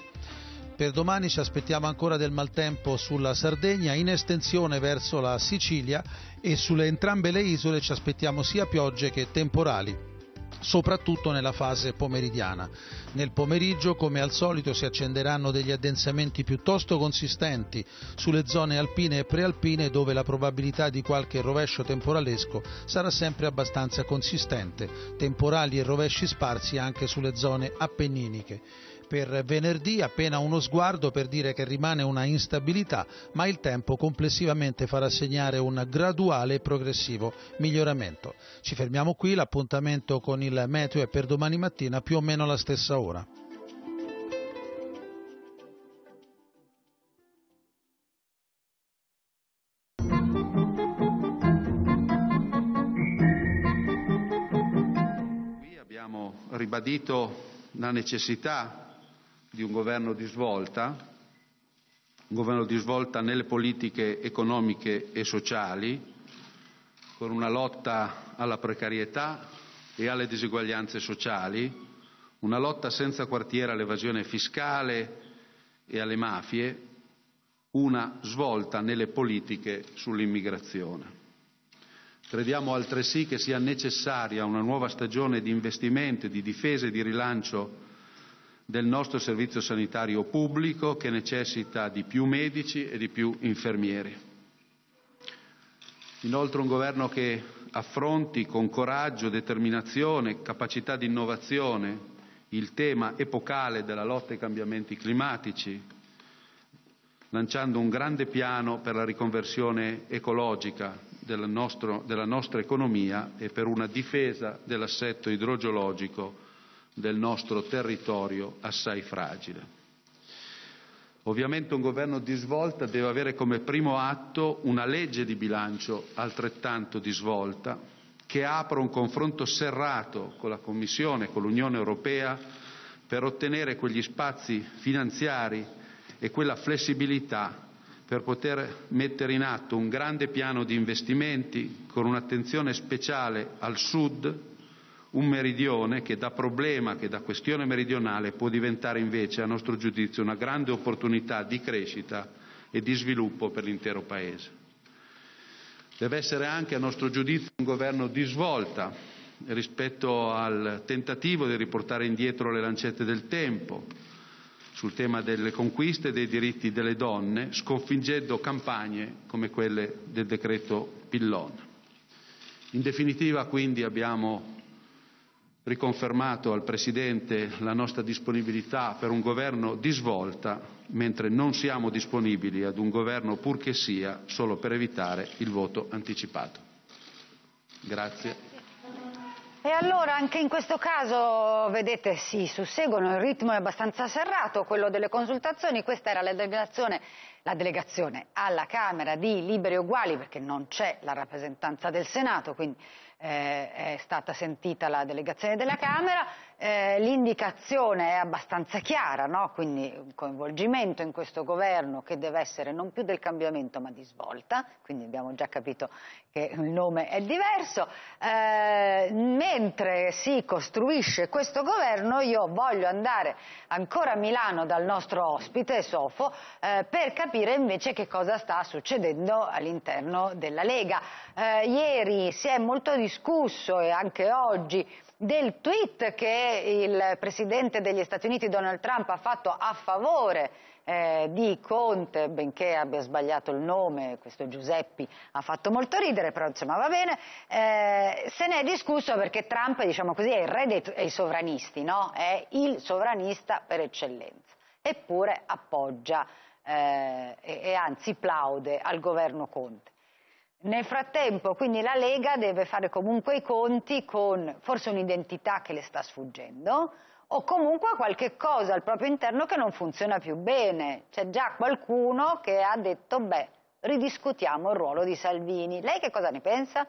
Per domani ci aspettiamo ancora del maltempo sulla Sardegna, in estensione verso la Sicilia e sulle entrambe le isole ci aspettiamo sia piogge che temporali soprattutto nella fase pomeridiana. Nel pomeriggio, come al solito, si accenderanno degli addensamenti piuttosto consistenti sulle zone alpine e prealpine dove la probabilità di qualche rovescio temporalesco sarà sempre abbastanza consistente, temporali e rovesci sparsi anche sulle zone appenniniche. Per venerdì appena uno sguardo per dire che rimane una instabilità, ma il tempo complessivamente farà segnare un graduale e progressivo miglioramento. Ci fermiamo qui, l'appuntamento con il meteo è per domani mattina più o meno alla stessa ora. Abbiamo ribadito la necessità di un governo di svolta, un governo di svolta nelle politiche economiche e sociali, con una lotta alla precarietà e alle diseguaglianze sociali, una lotta senza quartiere all'evasione fiscale e alle mafie, una svolta nelle politiche sull'immigrazione. Crediamo altresì che sia necessaria una nuova stagione di investimento, di difesa e di rilancio del nostro servizio sanitario pubblico che necessita di più medici e di più infermieri. Inoltre un governo che affronti con coraggio, determinazione, capacità di innovazione il tema epocale della lotta ai cambiamenti climatici, lanciando un grande piano per la riconversione ecologica del nostro- della nostra economia e per una difesa dell'assetto idrogeologico del nostro territorio assai fragile. Ovviamente un governo di svolta deve avere come primo atto una legge di bilancio altrettanto di svolta che apra un confronto serrato con la Commissione, con l'Unione Europea per ottenere quegli spazi finanziari e quella flessibilità per poter mettere in atto un grande piano di investimenti con un'attenzione speciale al Sud, un meridione che da problema, che da questione meridionale può diventare invece, a nostro giudizio, una grande opportunità di crescita e di sviluppo per l'intero Paese. Deve essere anche, a nostro giudizio, un governo di svolta rispetto al tentativo di riportare indietro le lancette del tempo sul tema delle conquiste e dei diritti delle donne, sconfiggendo campagne come quelle del decreto Pillon. In definitiva, quindi, abbiamo riconfermato al Presidente la nostra disponibilità per un governo di svolta, mentre non siamo disponibili ad un governo purché sia solo per evitare il voto anticipato. Grazie. E allora anche in questo caso, vedete, si susseguono, il ritmo è abbastanza serrato, quello delle consultazioni, questa era la delegazione, la delegazione alla Camera di Liberi Uguali perché non c'è la rappresentanza del Senato, quindi eh, è stata sentita la delegazione della Camera, eh, l'indicazione è abbastanza chiara, no? quindi un coinvolgimento in questo governo che deve essere non più del cambiamento ma di svolta, quindi abbiamo già capito che il nome è diverso, eh, mentre si costruisce questo governo io voglio andare ancora a Milano dal nostro ospite Sofo eh, per capire invece che cosa sta succedendo all'interno della Lega. Eh, ieri si è molto discusso e anche oggi del tweet che il Presidente degli Stati Uniti Donald Trump ha fatto a favore eh, di Conte, benché abbia sbagliato il nome, questo Giuseppi ha fatto molto ridere, però insomma va bene, eh, se ne è discusso perché Trump diciamo così, è il re dei, dei sovranisti, no? è il sovranista per eccellenza, eppure appoggia eh, e, e anzi plaude al governo Conte. Nel frattempo quindi la Lega deve fare comunque i conti con forse un'identità che le sta sfuggendo o comunque qualche cosa al proprio interno che non funziona più bene. C'è già qualcuno che ha detto beh, ridiscutiamo il ruolo di Salvini. Lei che cosa ne pensa?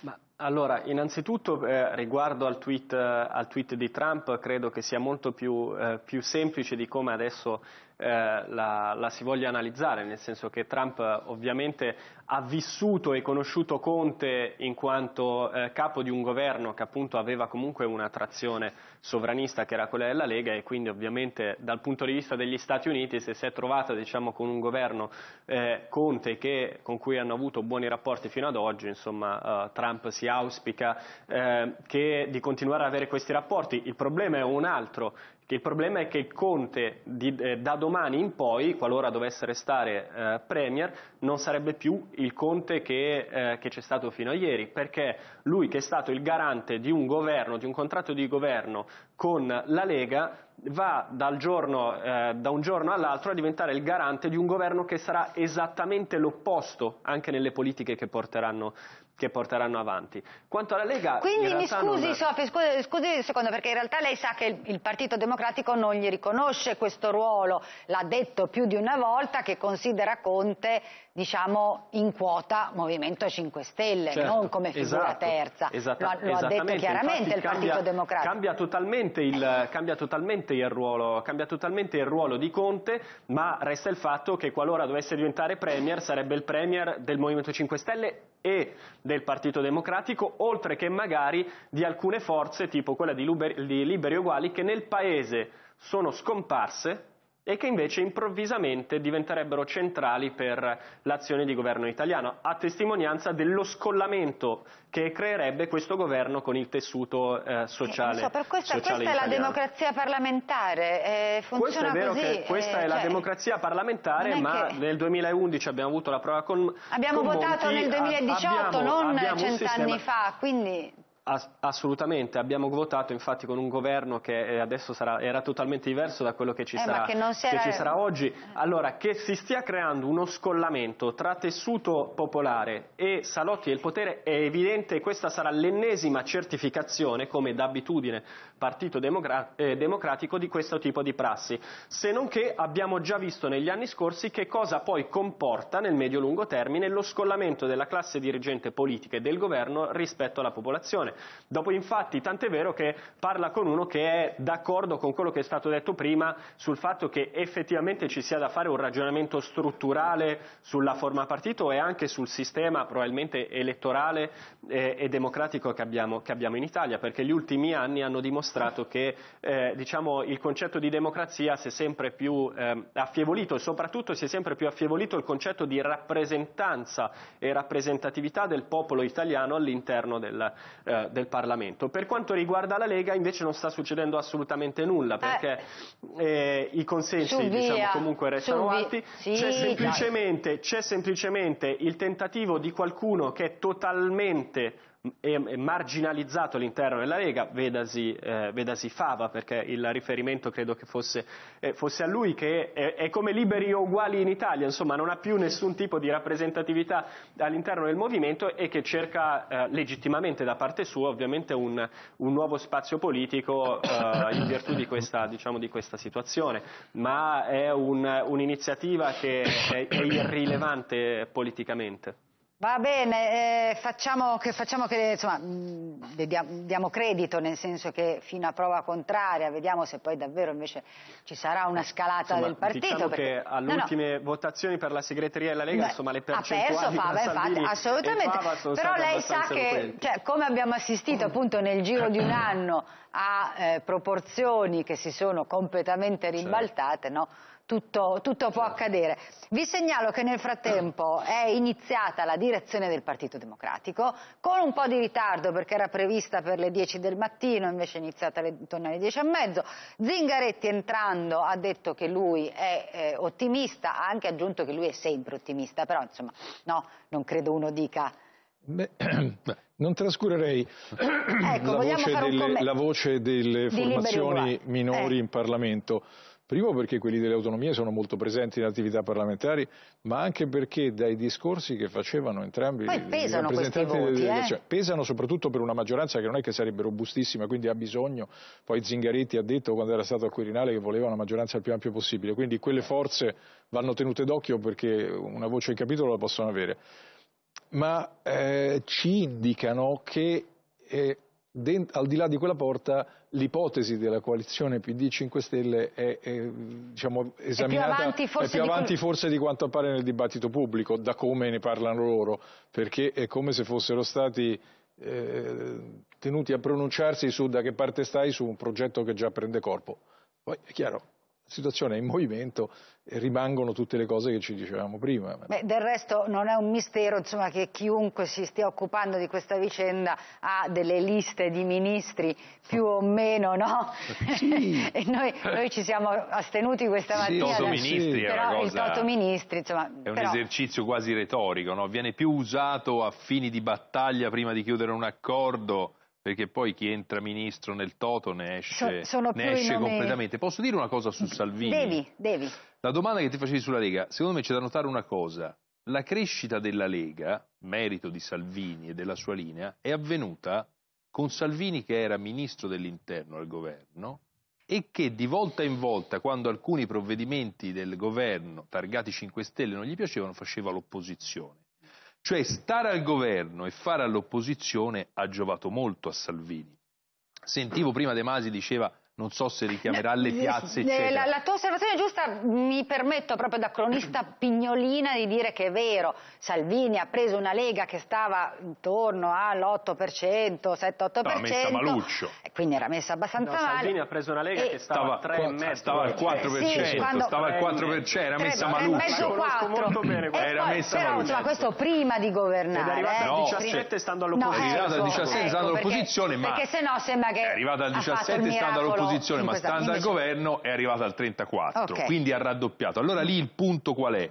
Ma, allora, innanzitutto eh, riguardo al tweet, eh, al tweet, di Trump credo che sia molto più, eh, più semplice di come adesso eh, la, la, si voglia analizzare, nel senso che Trump ovviamente ha vissuto e conosciuto Conte in quanto eh, capo di un governo che appunto aveva comunque una trazione sovranista che era quella della Lega e quindi ovviamente dal punto di vista degli Stati Uniti se si è trovata diciamo, con un governo eh, Conte che, con cui hanno avuto buoni rapporti fino ad oggi, insomma eh, Trump si auspica eh, che, di continuare ad avere questi rapporti. Il problema è un altro, il problema è che Conte di, eh, da domani in poi, qualora dovesse restare eh, Premier, non sarebbe più il Conte che, eh, che, c'è stato fino a ieri, perché lui che è stato il garante di un governo, di un contratto di governo con la Lega, va giorno, eh, da un giorno all'altro a diventare il garante di un governo che sarà esattamente l'opposto anche nelle politiche che porteranno che porteranno avanti. Quanto alla Lega... Quindi mi scusi, non... Sofì, scusi, scusi un secondo, perché in realtà lei sa che il, il Partito Democratico non gli riconosce questo ruolo, l'ha detto più di una volta, che considera Conte diciamo in quota Movimento 5 Stelle, certo, non come figura esatto, terza. Esatta, lo, lo ha detto chiaramente il cambia, Partito Democratico. Cambia totalmente, il, cambia, totalmente ruolo, cambia totalmente il ruolo di Conte, ma resta il fatto che qualora dovesse diventare Premier sarebbe il Premier del Movimento 5 Stelle e del Partito Democratico, oltre che magari di alcune forze tipo quella di, Liberi Uguali che nel Paese sono scomparse e che invece improvvisamente diventerebbero centrali per l'azione di governo italiano, a testimonianza dello scollamento che creerebbe questo governo con il tessuto eh, sociale. Eh, so, per questa, questa è la democrazia parlamentare, eh, funziona questo è così. Che questa eh, è la cioè, democrazia parlamentare, ma che... nel 2011 abbiamo avuto la prova con Abbiamo con votato Monti, nel 2018, abbiamo, non cent'anni fa, quindi... Assolutamente, abbiamo votato infatti con un governo che eh, adesso sarà, era totalmente diverso da quello che ci, eh, sarà, che che ci sarà oggi. Allora, che si stia creando uno scollamento tra tessuto popolare e salotti del potere è evidente e questa sarà l'ennesima certificazione, come d'abitudine Partito Democra eh, Democratico, di questo tipo di prassi. Se non che abbiamo già visto negli anni scorsi che cosa poi comporta nel medio-lungo termine lo scollamento della classe dirigente politica e del governo rispetto alla popolazione Dopo infatti, tant'è vero che parla con uno che è d'accordo con quello che è stato detto prima sul fatto che effettivamente ci sia da fare un ragionamento strutturale sulla forma partito e anche sul sistema probabilmente elettorale eh, e democratico che abbiamo, che abbiamo, in Italia, perché gli ultimi anni hanno dimostrato che eh, diciamo, il concetto di democrazia si è sempre più eh, affievolito e soprattutto si è sempre più affievolito il concetto di rappresentanza e rappresentatività del popolo italiano all'interno del, eh, del Parlamento. Per quanto riguarda la Lega invece non sta succedendo assolutamente nulla perché eh, i consensi diciamo, comunque restano alti, sì, c'è, semplicemente, c'è semplicemente il tentativo di qualcuno che è totalmente è marginalizzato all'interno della Lega, vedasi, eh, vedasi, Fava, perché il riferimento credo che fosse, eh, fosse a lui, che è, è, come liberi o uguali in Italia, insomma non ha più nessun tipo di rappresentatività all'interno del movimento e che cerca eh, legittimamente da parte sua ovviamente un, un nuovo spazio politico eh, in virtù di questa, diciamo, di questa, situazione, ma è un, un'iniziativa che è, è irrilevante politicamente. Va bene, eh, facciamo che, facciamo che insomma, mh, diamo credito, nel senso che fino a prova contraria, vediamo se poi davvero invece ci sarà una scalata insomma, del partito. Diciamo perché... che alle no, ultime no. votazioni per la segreteria della Lega, Beh, insomma, le percentuali ha perso Fava, infatti, assolutamente. Però lei sa che, cioè, come abbiamo assistito appunto nel giro di un anno a eh, proporzioni che si sono completamente ribaltate, certo. no? Tutto, tutto può accadere. Vi segnalo che nel frattempo è iniziata la direzione del Partito Democratico, con un po' di ritardo perché era prevista per le 10 del mattino, invece è iniziata intorno alle 10 e mezzo. Zingaretti entrando ha detto che lui è eh, ottimista, ha anche aggiunto che lui è sempre ottimista, però insomma no, non credo uno dica... Beh, non trascurerei ecco, la, voce delle, la, voce delle, formazioni minori eh. in Parlamento. Primo perché quelli delle autonomie sono molto presenti nelle attività parlamentari, ma anche perché dai discorsi che facevano entrambi Poi pesano i rappresentanti voti, eh? cioè, pesano soprattutto per una maggioranza che non è che sarebbe robustissima, quindi ha bisogno, poi Zingaretti ha detto quando era stato al Quirinale che voleva una maggioranza il più ampia possibile, quindi quelle forze vanno tenute d'occhio perché una voce in capitolo la possono avere. Ma eh, ci indicano che eh, al di là di quella porta l'ipotesi della coalizione PD 5 Stelle è, è diciamo, esaminata è più avanti, forse, più avanti di... forse, di quanto appare nel dibattito pubblico, da come ne parlano loro, perché è come se fossero stati eh, tenuti a pronunciarsi su da che parte stai su un progetto che già prende corpo. Poi è chiaro, situazione è in movimento e rimangono tutte le cose che ci dicevamo prima. Beh, del resto non è un mistero insomma, che chiunque si stia occupando di questa vicenda ha delle liste di ministri più o meno, no? Sì. e noi, noi, ci siamo astenuti questa mattina. Sì, toto ministri è una cosa... Il toto ministri, insomma, è un però... esercizio quasi retorico, no? viene più usato a fini di battaglia prima di chiudere un accordo perché poi chi entra ministro nel toto ne esce, so, ne esce nomi... completamente. Posso dire una cosa su Salvini? Devi, devi. La domanda che ti facevi sulla Lega, secondo me c'è da notare una cosa. La crescita della Lega, merito di Salvini e della sua linea, è avvenuta con Salvini che era ministro dell'interno al governo e che di volta in volta, quando alcuni provvedimenti del governo targati 5 Stelle non gli piacevano, faceva l'opposizione. Cioè stare al governo e fare all'opposizione ha giovato molto a Salvini. Sentivo prima De Masi diceva non so se richiamerà le piazze, eccetera. La, la tua osservazione è giusta, mi permetto proprio da cronista pignolina di dire che è vero, Salvini ha preso una Lega che stava intorno all'8%, 7-8%. Stava messa maluccio. E quindi era messa abbastanza no, male. Salvini ha preso una Lega e che stava, stava, 3,5%. Stava al 4%, sì, quando, stava al 4%, era messa maluccio. 4. Bene, era poi, messa però, maluccio. Insomma, questo prima di governare. Ed è arrivata eh, al 17 stando all'opposizione. No, è arrivata al 17 ecco, stando all'opposizione, perché, ma... Perché sennò sembra che È arrivata al 17 stando all'opposizione, ma stando al governo è arrivata al 34, okay. quindi ha raddoppiato. Allora lì il punto qual è?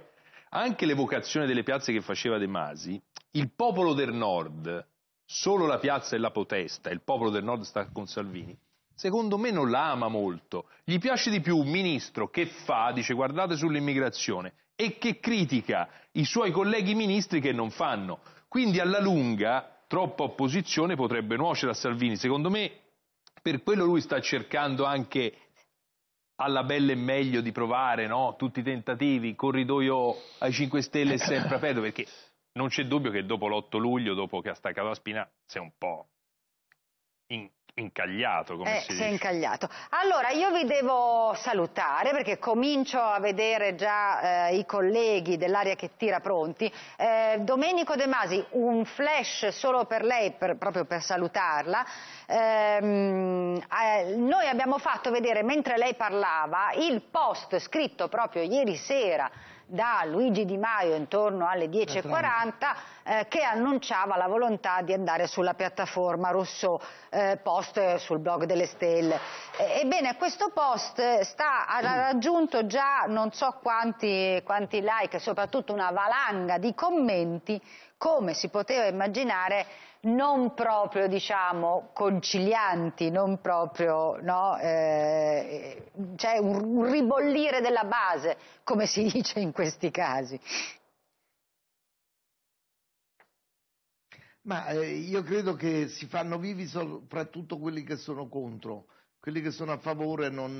Anche l'evocazione delle piazze che faceva De Masi, il popolo del nord, solo la piazza e la potesta, il popolo del nord sta con Salvini, secondo me non la ama molto. Gli piace di più un ministro che fa, dice guardate sull'immigrazione, e che critica i suoi colleghi ministri che non fanno. Quindi alla lunga troppa opposizione potrebbe nuocere a Salvini. Secondo me per quello lui sta cercando anche alla bella e meglio di provare no? tutti i tentativi, corridoio ai 5 Stelle sempre aperto, perché non c'è dubbio che dopo l'8 luglio, dopo che ha staccato la spina, si è un po' in, incagliato, come eh, si, si è dice. incagliato. Allora, io vi devo salutare perché comincio a vedere già eh, i colleghi dell'aria che tira pronti. Eh, Domenico De Masi, un flash solo per lei, per, proprio per salutarla. Ehm, eh, noi abbiamo fatto vedere, mentre lei parlava, il post scritto proprio ieri sera da Luigi Di Maio intorno alle 10.40 eh, che annunciava la volontà di andare sulla piattaforma Rousseau, eh, post sul blog delle stelle. Eh, ebbene, questo post sta, ha raggiunto già non so quanti, quanti like, soprattutto una valanga di commenti, come si poteva immaginare non proprio diciamo concilianti, non proprio no, eh, c'è un, ribollire della base, come si dice in questi casi. Ma eh, io credo che si fanno vivi soprattutto quelli che sono contro, quelli che sono a favore non,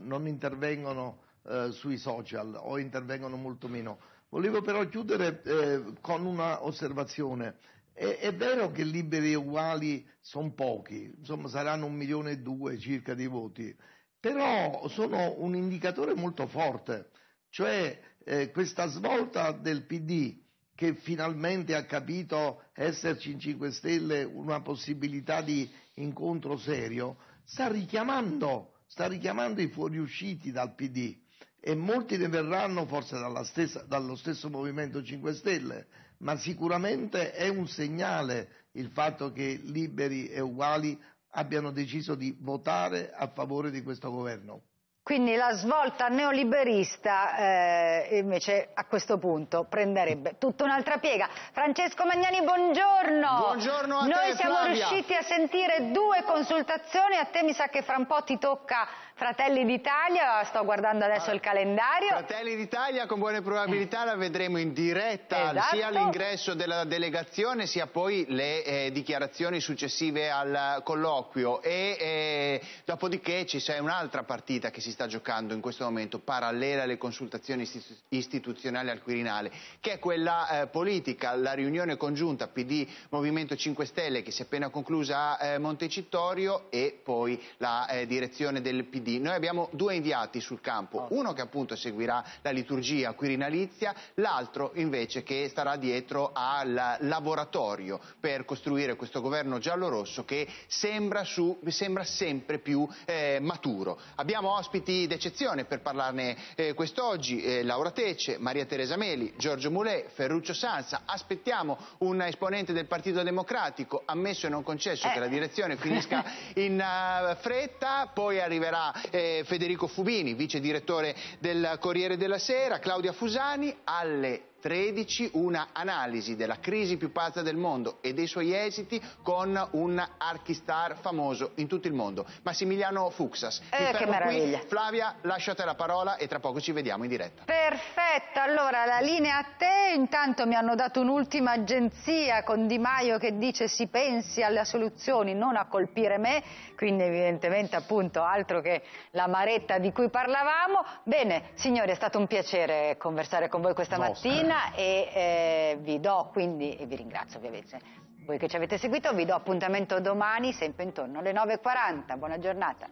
non intervengono eh, sui social o intervengono molto meno. Volevo però chiudere eh, con una osservazione. È, è, vero che liberi e uguali sono pochi, insomma saranno un milione e due circa di voti, però sono un indicatore molto forte, cioè eh, questa svolta del PD che finalmente ha capito esserci in 5 Stelle una possibilità di incontro serio, sta richiamando, sta richiamando i fuoriusciti dal PD e molti ne verranno forse stessa, dallo stesso Movimento 5 Stelle, ma sicuramente è un segnale il fatto che liberi e uguali abbiano deciso di votare a favore di questo governo. Quindi la svolta neoliberista eh, invece a questo punto prenderebbe tutta un'altra piega. Francesco Magnani, buongiorno. Buongiorno a Noi te, siamo Flavia. riusciti a sentire due consultazioni, a te mi sa che fra un po' ti tocca Fratelli d'Italia, sto guardando adesso Ah, il calendario. Fratelli d'Italia con buone probabilità la vedremo in diretta Esatto. sia all'ingresso della delegazione sia poi le eh, dichiarazioni successive al colloquio e eh, dopodiché ci c'è un'altra partita che si sta giocando in questo momento parallela alle consultazioni istitu- istituzionali al Quirinale che è quella eh, politica, la riunione congiunta PD Movimento 5 Stelle che si è appena conclusa a eh, Montecitorio e poi la eh, direzione del PD. Noi abbiamo due inviati sul campo, uno che appunto seguirà la liturgia quirinalizia, l'altro invece che starà dietro al laboratorio per costruire questo governo giallo-rosso che sembra, su- sembra sempre più eh, maturo. Abbiamo ospiti d'eccezione per parlarne eh, quest'oggi, eh, Laura Tece, Maria Teresa Meli, Giorgio Mulè, Ferruccio Sanza. Aspettiamo un esponente del Partito Democratico, ammesso e non concesso che la direzione finisca in eh, fretta, poi arriverà eh, Federico Fubini, vice direttore del Corriere della Sera, Claudia Fusani, alle 13 una analisi della crisi più pazza del mondo e dei suoi esiti con un archistar famoso in tutto il mondo, Massimiliano Fuxas. Eh, che fermo qui. meraviglia. Flavia, lascio a te la parola e tra poco ci vediamo in diretta. Perfetto, allora la linea a te, intanto mi hanno dato un'ultima agenzia con Di Maio che dice si pensi alle soluzioni, non a colpire me, quindi evidentemente appunto altro che la maretta di cui parlavamo. Bene, signori, è stato un piacere conversare con voi questa Nostra. mattina e eh, vi do quindi, e vi ringrazio ovviamente voi che ci avete seguito, vi do appuntamento domani sempre intorno alle 9.40, buona giornata.